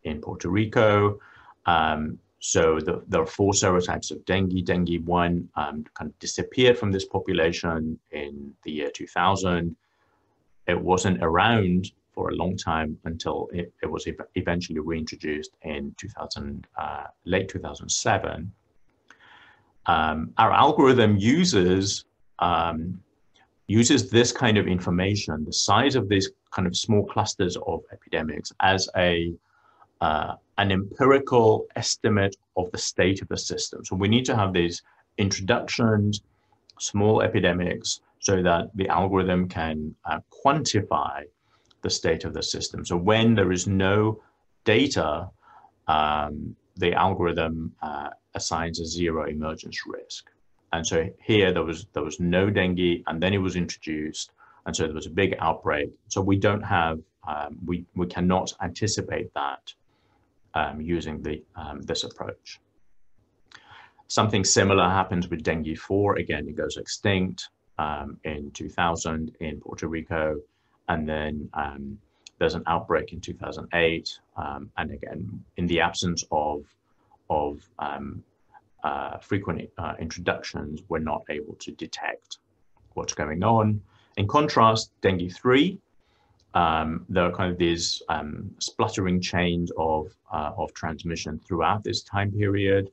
in Puerto Rico. Um, so the, there are four serotypes of dengue. Dengue 1 um, kind of disappeared from this population in the year 2000. It wasn't around for a long time until it, it was ev eventually reintroduced in 2000, uh, late 2007. Um, our algorithm uses um, uses this kind of information, the size of these kind of small clusters of epidemics, as a uh, an empirical estimate of the state of the system. So we need to have these introductions, small epidemics, so that the algorithm can uh, quantify the state of the system. So when there is no data, um, the algorithm uh, assigns a zero emergence risk. And so here there was there was no dengue, and then it was introduced, and so there was a big outbreak. So we don't have um, we we cannot anticipate that um, using the um, this approach. Something similar happens with dengue 4. Again, it goes extinct um, in 2000 in Puerto Rico, and then um, there's an outbreak in 2008. Um, and again, in the absence of of um, uh, frequent uh, introductions, we're not able to detect what's going on. In contrast, dengue 3, um, there are kind of these um, spluttering chains of, uh, of transmission throughout this time period.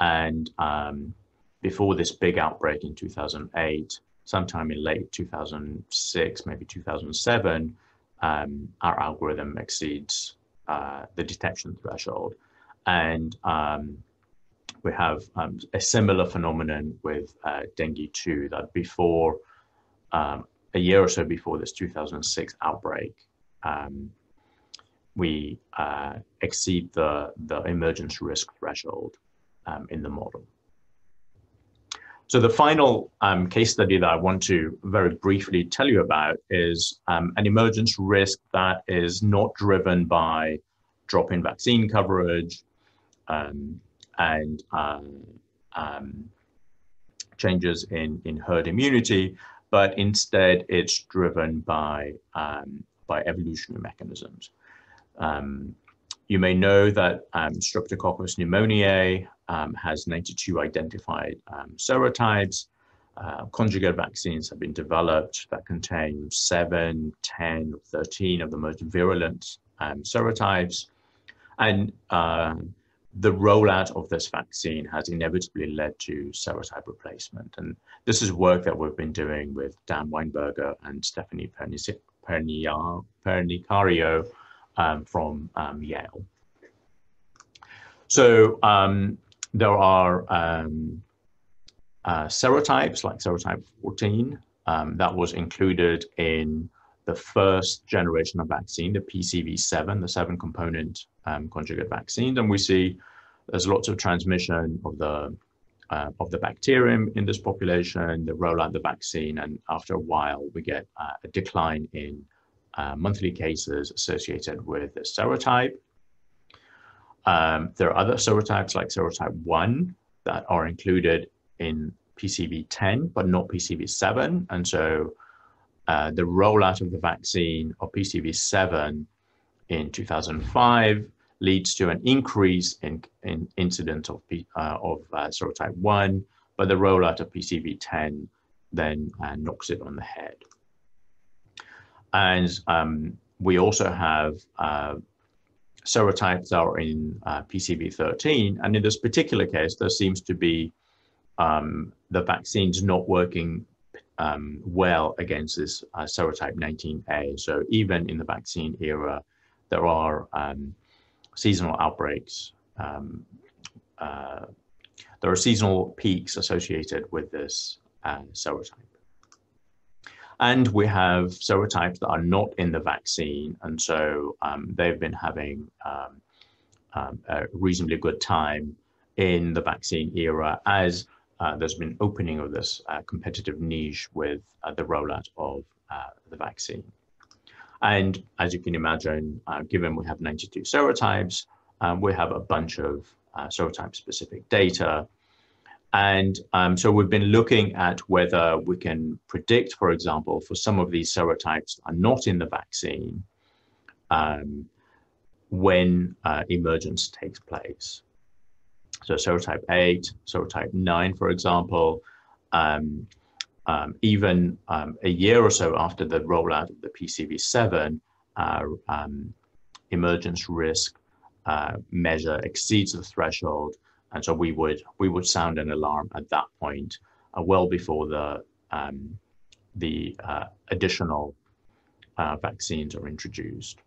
And um, before this big outbreak in 2008, sometime in late 2006, maybe 2007, um, our algorithm exceeds uh, the detection threshold. And um, we have um, a similar phenomenon with uh, dengue 2 that before um, a year or so before this 2006 outbreak, um, we uh, exceed the, the emergence risk threshold um, in the model. So the final um, case study that I want to very briefly tell you about is um, an emergence risk that is not driven by drop in vaccine coverage, um, and um, um, changes in, in herd immunity, but instead it's driven by, um, by evolutionary mechanisms. Um, you may know that um, Streptococcus pneumoniae um, has 92 identified serotypes. Uh, conjugate vaccines have been developed that contain 7, 10, 13 of the most virulent serotypes. And uh, the rollout of this vaccine has inevitably led to serotype replacement. And this is work that we've been doing with Dan Weinberger and Stephanie Perniciaro um, from um, Yale. So um, there are um, uh, serotypes like serotype 14 um, that was included in the first generation of vaccine, the PCV7, the seven component um, conjugate vaccines. And we see there's lots of transmission of the uh, of the bacterium in this population, they roll out the vaccine, and after a while, we get uh, a decline in uh, monthly cases associated with the serotype. Um, there are other serotypes like serotype 1 that are included in PCV10, but not PCV7. And so uh, the rollout of the vaccine of PCV7 in 2005 leads to an increase in, in incidence of, uh, of uh, serotype 1, but the rollout of PCV10 then uh, knocks it on the head. And um, we also have uh, serotypes that are in uh, PCV13, and in this particular case, there seems to be um, the vaccines not working um, well against this uh, serotype 19A. So even in the vaccine era, there are um, seasonal outbreaks. Um, uh, there are seasonal peaks associated with this uh, serotype. And we have serotypes that are not in the vaccine, and so um, they've been having um, um, a reasonably good time in the vaccine era as uh, there's been opening of this uh, competitive niche with uh, the rollout of uh, the vaccine. And as you can imagine, uh, given we have 92 serotypes, um, we have a bunch of uh, serotype specific data. And um, so we've been looking at whether we can predict, for example, for some of these serotypes that are not in the vaccine, um, when emergence takes place. So serotype 8, serotype 9, for example, um, um, even um, a year or so after the rollout of the PCV7, uh, emergence risk uh, measure exceeds the threshold. And so we would, we would sound an alarm at that point, uh, well before the, um, the uh, additional uh, vaccines are introduced.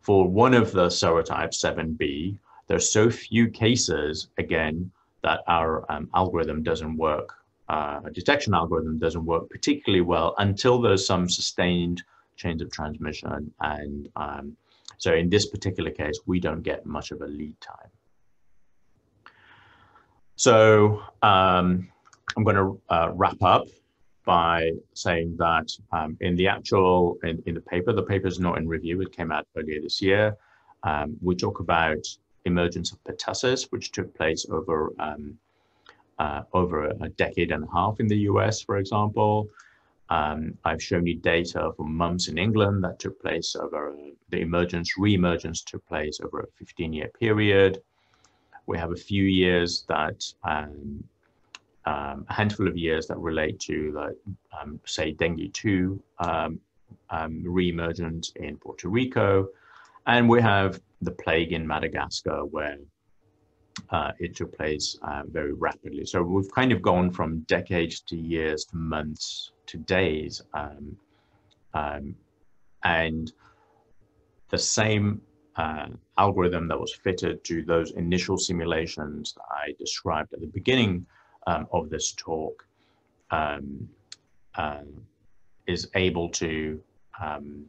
For one of the serotypes, 7b, there's so few cases, again, that our um, algorithm doesn't work, uh, detection algorithm doesn't work particularly well until there's some sustained chains of transmission. And um, so in this particular case, we don't get much of a lead time. So um, I'm going to uh, wrap up by saying that um, in the actual, in, in the paper, the paper is not in review, it came out earlier this year. Um, we talk about emergence of pertussis, which took place over um, uh, over a decade and a half in the US, for example. Um, I've shown you data from mumps in England that took place over the emergence, re-emergence took place over a 15-year period. We have a few years that, um, um, a handful of years that relate to, um, say, dengue 2 um, um, re-emergence in Puerto Rico, and we have the plague in Madagascar where uh, it took place uh, very rapidly. So we've kind of gone from decades to years to months to days. Um, um, and the same uh, algorithm that was fitted to those initial simulations that I described at the beginning um, of this talk um, uh, is able to um,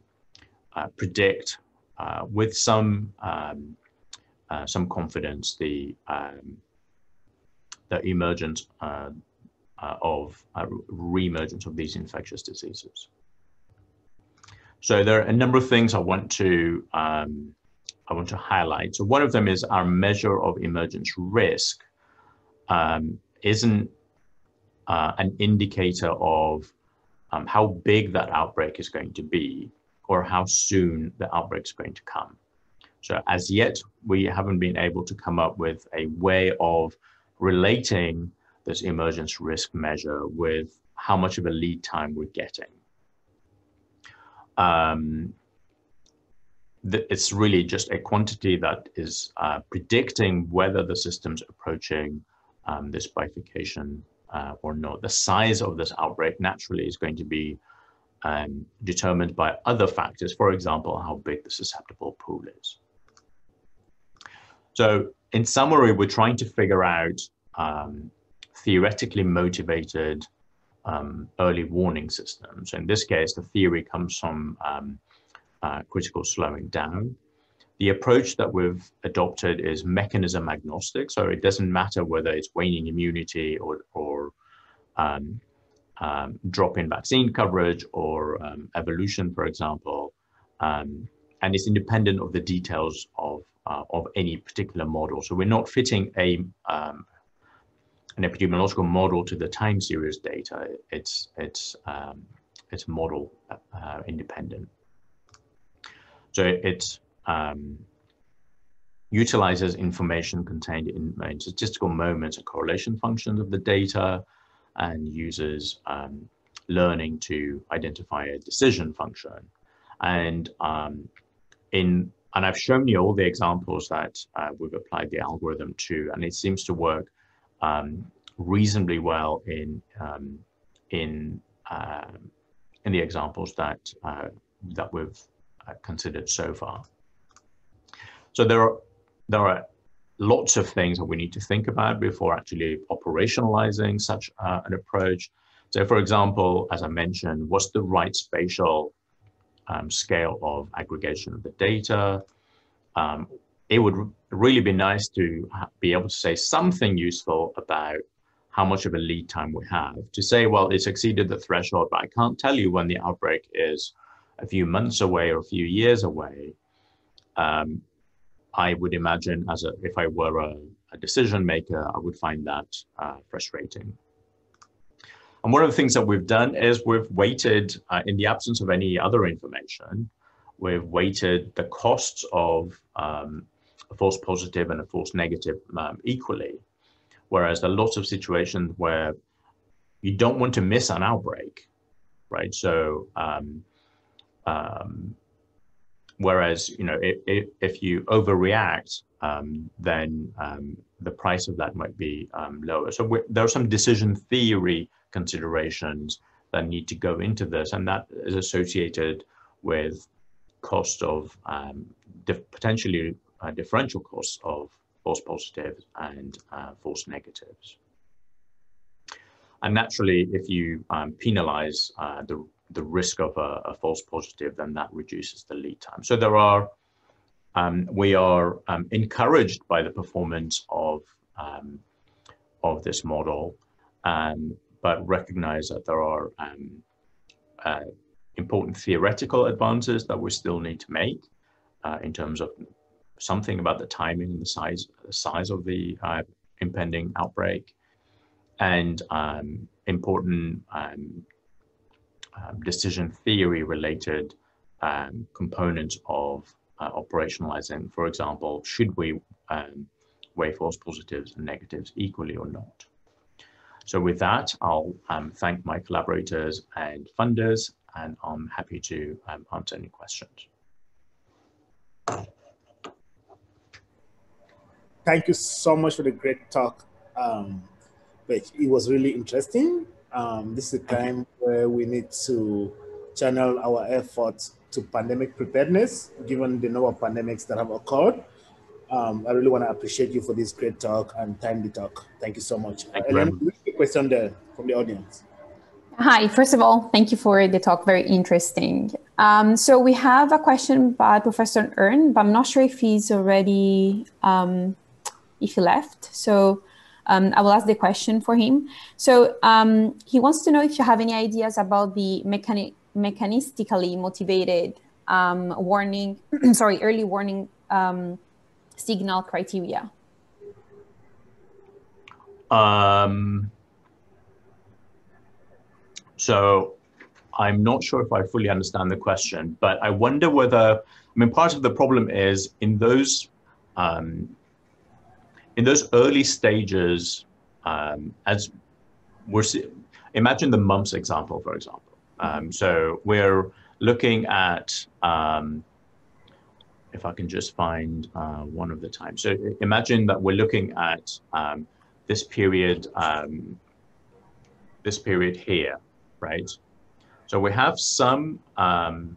uh, predict uh, with some um, uh, some confidence the um, the emergence uh, of re-emergence of these infectious diseases. So there are a number of things I want to um, I want to highlight. So one of them is our measure of emergence risk um, isn't uh, an indicator of um, how big that outbreak is going to be or how soon the outbreak is going to come. So as yet, we haven't been able to come up with a way of relating this emergence risk measure with how much of a lead time we're getting. Um, it's really just a quantity that is uh, predicting whether the system's approaching um, this bifurcation uh, or not. The size of this outbreak naturally is going to be um, determined by other factors, for example, how big the susceptible pool is. So in summary, we're trying to figure out um, theoretically motivated um, early warning systems. In this case, the theory comes from um, uh, critical slowing down. The approach that we've adopted is mechanism agnostic. So it doesn't matter whether it's waning immunity or, or um, um, drop in vaccine coverage or um, evolution, for example, um, and it's independent of the details of, uh, of any particular model. So we're not fitting a, um, an epidemiological model to the time series data. It's, it's, um, it's model uh, independent. So it um, utilizes information contained in, in statistical moments and correlation functions of the data, and uses um, learning to identify a decision function. And um, in and I've shown you all the examples that uh, we've applied the algorithm to, and it seems to work um, reasonably well in um, in uh, in the examples that uh, that we've uh, considered so far. So there are there are lots of things that we need to think about before actually operationalizing such uh, an approach. So, for example, as I mentioned, what's the right spatial um, scale of aggregation of the data? Um, it would really be nice to be able to say something useful about how much of a lead time we have. To say, well, it's exceeded the threshold, but I can't tell you when the outbreak is a few months away or a few years away. Um, I would imagine, as a, if I were a, a decision maker, I would find that uh, frustrating. And one of the things that we've done is we've weighted, uh, in the absence of any other information, we've weighted the costs of um, a false positive and a false negative um, equally. Whereas are lots of situations where you don't want to miss an outbreak, right? So, um, um, whereas you know, if, if, if you overreact, um, then um, the price of that might be um, lower. So there are some decision theory considerations that need to go into this, and that is associated with cost of um, potentially uh, differential costs of false positives and uh, false negatives. And naturally, if you um, penalize uh, the, the risk of a, a, false positive, then that reduces the lead time. So there are, um, we are um, encouraged by the performance of, um, of this model, um, but recognize that there are um, uh, important theoretical advances that we still need to make uh, in terms of something about the timing and the size, the size of the uh, impending outbreak, and um, important um, um, decision theory related um, components of uh, operationalizing. For example, should we um, weigh false positives and negatives equally or not? So with that, I'll um, thank my collaborators and funders, and I'm happy to answer any questions. thank you so much for the great talk. Um, it was really interesting. Um, this is a time where we need to channel our efforts to pandemic preparedness, given the number of pandemics that have occurred. Um, I really want to appreciate you for this great talk and timely talk. Thank you so much. Thank uh, Ellen, a question there from the audience. Hi, first of all, thank you for the talk, very interesting. Um, so we have a question by Professor Earn, but I'm not sure if he's already um, if he left. So um, I will ask the question for him. So um, he wants to know if you have any ideas about the mechani- mechanistically motivated um, warning, sorry, early warning um, signal criteria. Um, so I'm not sure if I fully understand the question, but I wonder whether, I mean, part of the problem is in those um, in those early stages, um, as we're imagine the mumps example, for example. Um, so we're looking at, um, if I can just find uh, one of the times. So imagine that we're looking at um, this period, um, this period here, right? So we have some um,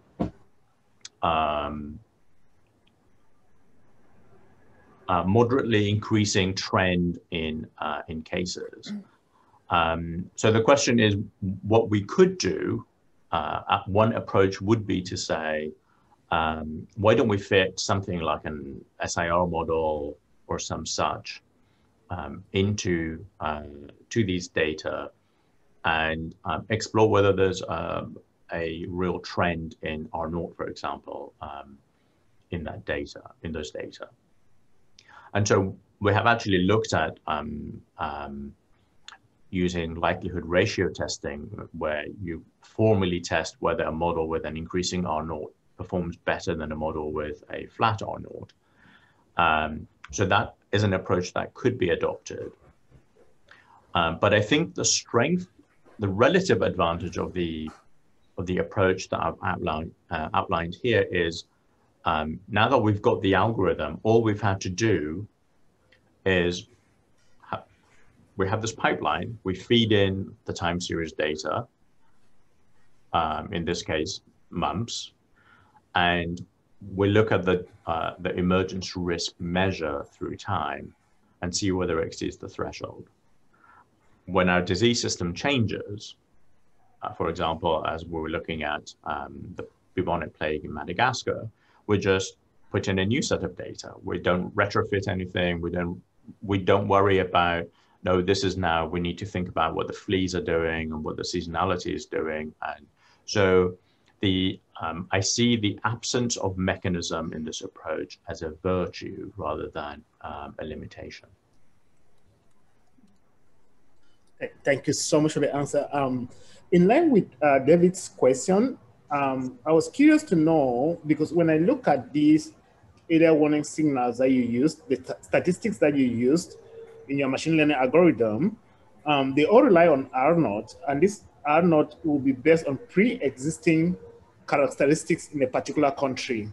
uh, moderately increasing trend in uh, in cases. Um, so the question is, what we could do. Uh, one approach would be to say, um, why don't we fit something like an SIR model or some such um, into uh, to these data and um, explore whether there's um, a real trend in R naught, for example, um, in that data, in those data. And so we have actually looked at um, um, using likelihood ratio testing, where you formally test whether a model with an increasing R naught performs better than a model with a flat R naught. Um, so that is an approach that could be adopted. Um, but I think the strength, the relative advantage of the of the approach that I've outlined uh, outlined here is um, now that we've got the algorithm, all we've had to do is we have this pipeline. We feed in the time series data, um, in this case, mumps, and we look at the, uh, the emergence risk measure through time and see whether it exceeds the threshold. When our disease system changes, uh, for example, as we were looking at um, the bubonic plague in Madagascar, we just put in a new set of data. We don't retrofit anything. We don't we don't worry about no. This is now. We need to think about what the fleas are doing and what the seasonality is doing. And so the um, I see the absence of mechanism in this approach as a virtue rather than um, a limitation. Thank you so much for the answer. Um, in line with uh, David's question, um, I was curious to know because when I look at these early warning signals that you used, the statistics that you used in your machine learning algorithm, um, they all rely on R naught, and this R naught will be based on pre-existing characteristics in a particular country.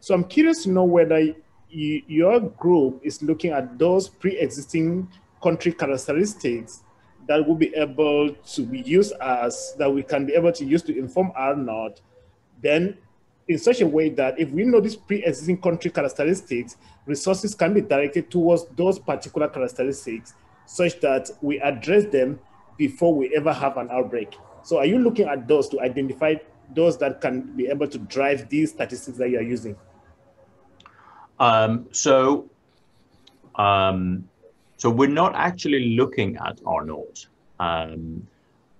So I'm curious to know whether you, your group is looking at those pre-existing country characteristics that will be able to be used as, that we can be able to use to inform R naught, then in such a way that if we know these pre-existing country characteristics, resources can be directed towards those particular characteristics such that we address them before we ever have an outbreak. So are you looking at those to identify those that can be able to drive these statistics that you're using? Um, so um, so we're not actually looking at R naught. Um,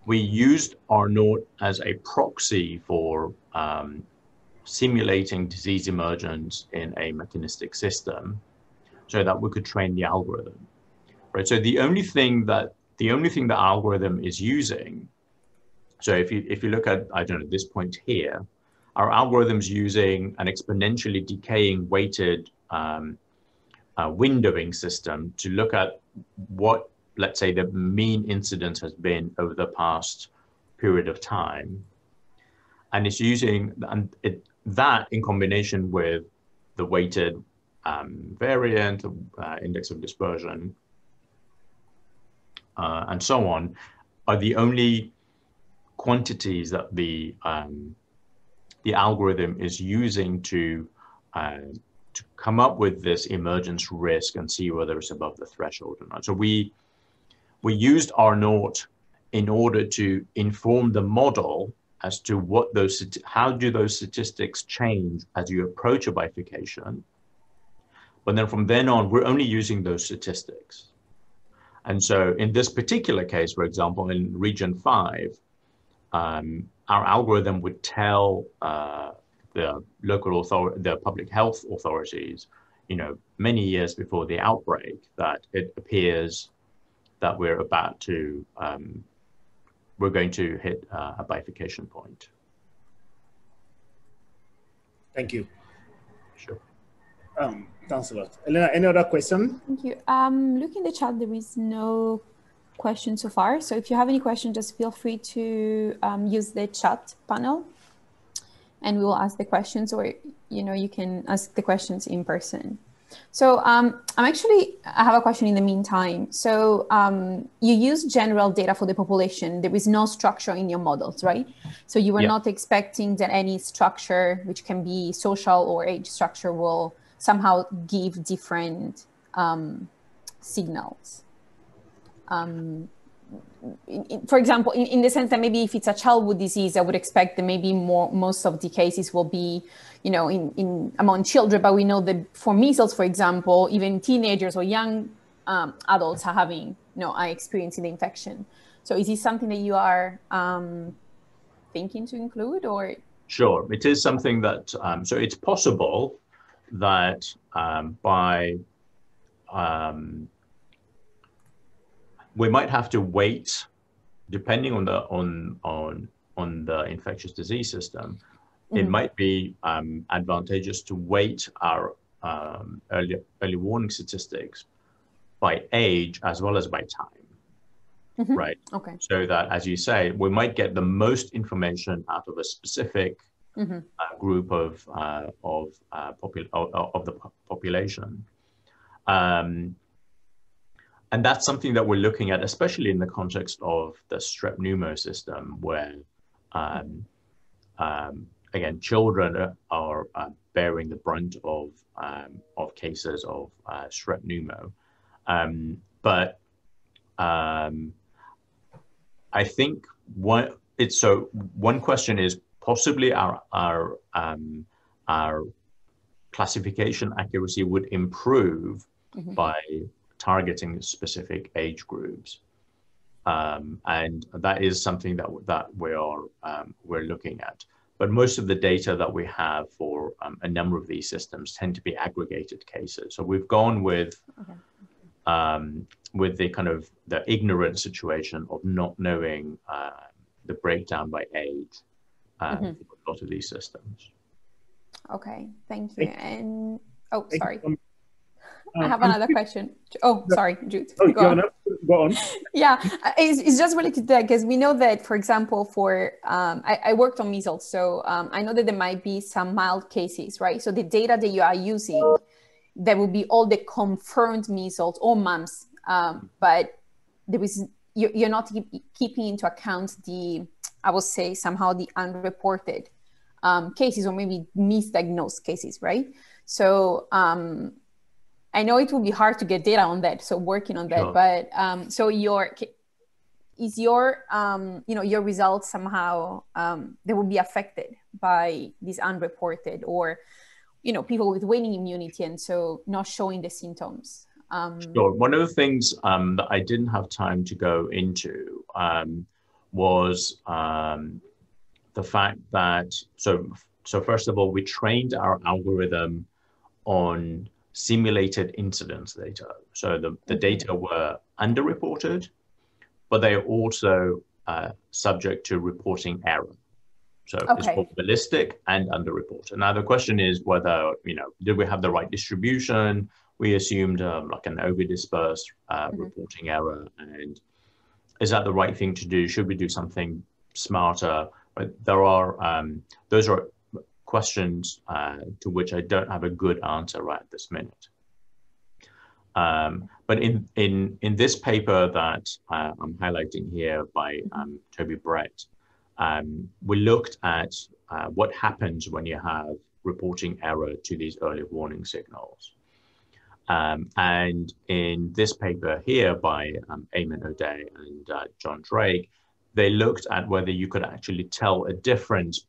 we used R naught as a proxy for um, simulating disease emergence in a mechanistic system so that we could train the algorithm. Right. So the only thing that the only thing the algorithm is using, so if you if you look at, I don't know, this point here, our algorithm's using an exponentially decaying weighted um, uh, windowing system to look at what, let's say, the mean incidence has been over the past period of time. And it's using and it, that in combination with the weighted um, variant, uh, index of dispersion, uh, and so on, are the only quantities that the um, the algorithm is using to uh, to come up with this emergence risk and see whether it's above the threshold or not. So we we used R naught in order to inform the model as to what those how do those statistics change as you approach a bifurcation. But then from then on, we're only using those statistics. And so in this particular case, for example, in region five, um, our algorithm would tell uh, the local authority, the public health authorities, you know, many years before the outbreak, that it appears that we're about to, um, we're going to hit uh, a bifurcation point. Thank you. Sure. Um, thanks a lot. Elena, any other question? Thank you. Um, looking in the chat, there is no question so far. So if you have any questions, just feel free to um, use the chat panel and we will ask the questions or you know you can ask the questions in person. So um, i'm actually i have a question in the meantime. So um, you use general data for the population. There is no structure in your models right? So you were yeah. not expecting that any structure which can be social or age structure will somehow give different um, signals. Um, for example, in, in the sense that maybe if it's a childhood disease, I would expect that maybe more most of the cases will be, you know, in, in among children. But we know that for measles, for example, even teenagers or young um, adults are having, you know, are experiencing the infection. So is this something that you are um, thinking to include, or? Sure, it is something that. Um, so it's possible that um, by um, we might have to wait, depending on the on on on the infectious disease system. Mm. It might be um, advantageous to weight our um, early early warning statistics by age as well as by time. Mm-hmm. Right. Okay. So that, as you say, we might get the most information out of a specific mm-hmm. uh, group of uh, of uh, popul- of, of, the population. Um, and that's something that we're looking at, especially in the context of the strep pneumo system, where um, um, again, children are, are bearing the brunt of um, of cases of uh, strep pneumo. Um, but um, I think one it's so one question is possibly our our um, our classification accuracy would improve mm-hmm. by targeting specific age groups. Um, and that is something that that we are um, we're looking at. But most of the data that we have for um, a number of these systems tend to be aggregated cases. So we've gone with okay. Um, with the kind of the ignorant situation of not knowing uh, the breakdown by age um, mm-hmm. for a lot of these systems. Okay, thank you. And oh, sorry. I have another question. Oh, sorry, Jude. Oh, go, on. go on. yeah, uh, it's, it's just related to that because we know that, for example, for um, I, I, worked on measles, so um, I know that there might be some mild cases, right? So the data that you are using, there will be all the confirmed measles or mumps, um, but there is you, you're not keeping into account the, I would say somehow the unreported um, cases or maybe misdiagnosed cases, right? So um, I know it will be hard to get data on that, so working on that. Sure. But um, so your is your um, you know your results somehow um, they will be affected by this unreported or you know people with waning immunity and so not showing the symptoms. Um, sure. One of the things um, that I didn't have time to go into um, was um, the fact that so so first of all we trained our algorithm on simulated incidence data. So the, the data were underreported, but they are also uh, subject to reporting error. So okay. it's probabilistic and underreported. Now the question is whether, you know, did we have the right distribution? We assumed um, like an over-dispersed uh, mm-hmm. reporting error. And is that the right thing to do? Should we do something smarter? But there are, um, those are questions uh, to which I don't have a good answer right this minute. Um, but in, in, in this paper that uh, I'm highlighting here by um, Toby Brett, um, we looked at uh, what happens when you have reporting error to these early warning signals. Um, and in this paper here by um, Eamon O'Dea and uh, John Drake, they looked at whether you could actually tell a difference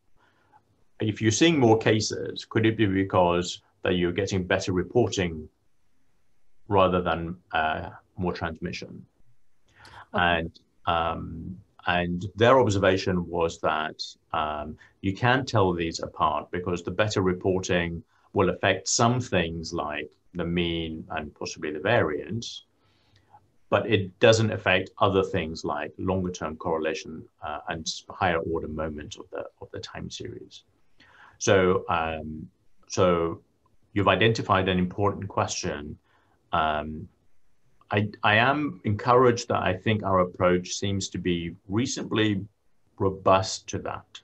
if you're seeing more cases, could it be because that you're getting better reporting rather than uh, more transmission? Okay. And um, and their observation was that um, you can tell these apart because the better reporting will affect some things like the mean and possibly the variance, but it doesn't affect other things like longer term correlation uh, and higher order moments of the of the time series. So, um, so you've identified an important question. Um, I, I am encouraged that I think our approach seems to be reasonably robust to that.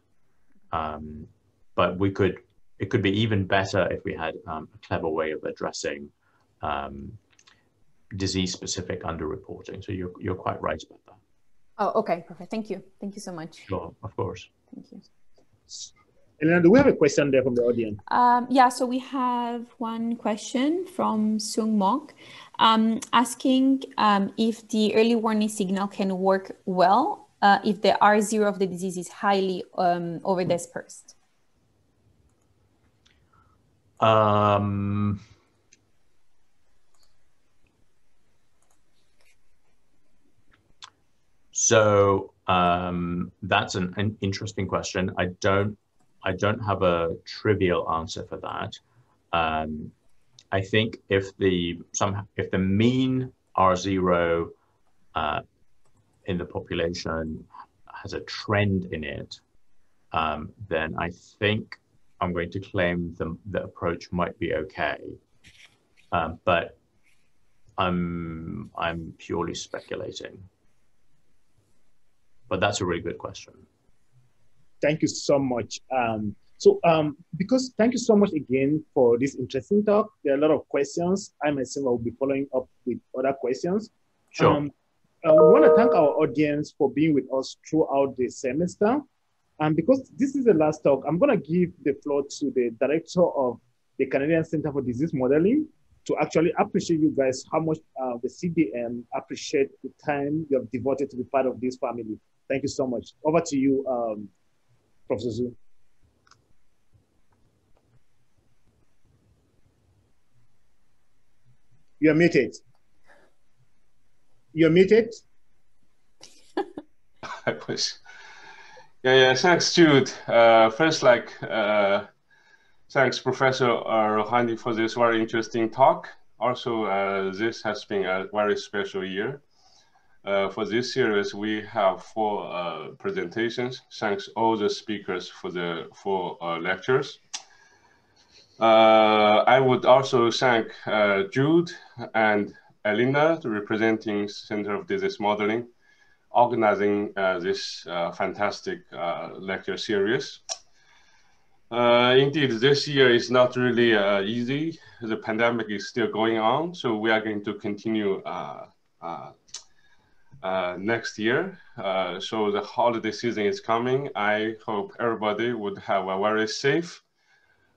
Um, but we could, it could be even better if we had um, a clever way of addressing um, disease-specific underreporting. So you're, you're quite right about that. Oh, okay, perfect. Thank you. Thank you so much. Sure, of course. Thank you. Elena, do we have a question there from the audience? Um, yeah, so we have one question from Sung Mok um, asking um, if the early warning signal can work well uh, if the R0 of the disease is highly um, over dispersed. Um, so um, that's an, an interesting question. I don't I don't have a trivial answer for that. Um, I think if the some if the mean R zero uh, in the population has a trend in it, um, then I think I'm going to claim the, the approach might be okay. Um, but I'm I'm purely speculating. But that's a really good question thank you so much. Um, so um, because thank you so much again for this interesting talk. There are a lot of questions. I myself will be following up with other questions. Sure. Um, uh, we want to thank our audience for being with us throughout the semester. And because this is the last talk, I'm going to give the floor to the director of the Canadian Center for Disease Modeling to actually appreciate you guys how much uh, the CDM appreciate the time you have devoted to be part of this family. Thank you so much. Over to you, um, Professor Zhu. You're muted. You're muted. I wish. Yeah, yeah. Thanks, Jude. Uh, first, like, uh, thanks, Professor uh, Rohani, for this very interesting talk. Also, uh, this has been a very special year. Uh, for this series, we have four uh, presentations. Thanks all the speakers for the four lectures. I would also thank Jude and Elena, representing Center of Disease Modeling, organizing uh, this uh, fantastic uh, lecture series. indeed, this year is not really easy. The pandemic is still going on, so we are going to continue next year. so the holiday season is coming. I hope everybody would have a very safe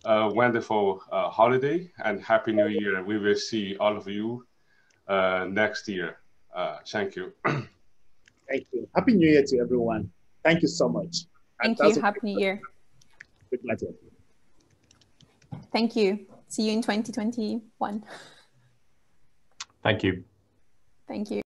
a wonderful uh, holiday and happy new year. We will see all of you uh, next year. Uh, thank you. thank you. Happy New Year to everyone. Thank you so much. Thank you. Happy New Year. Good pleasure. Thank you. See you in 2021. Thank you. Thank you.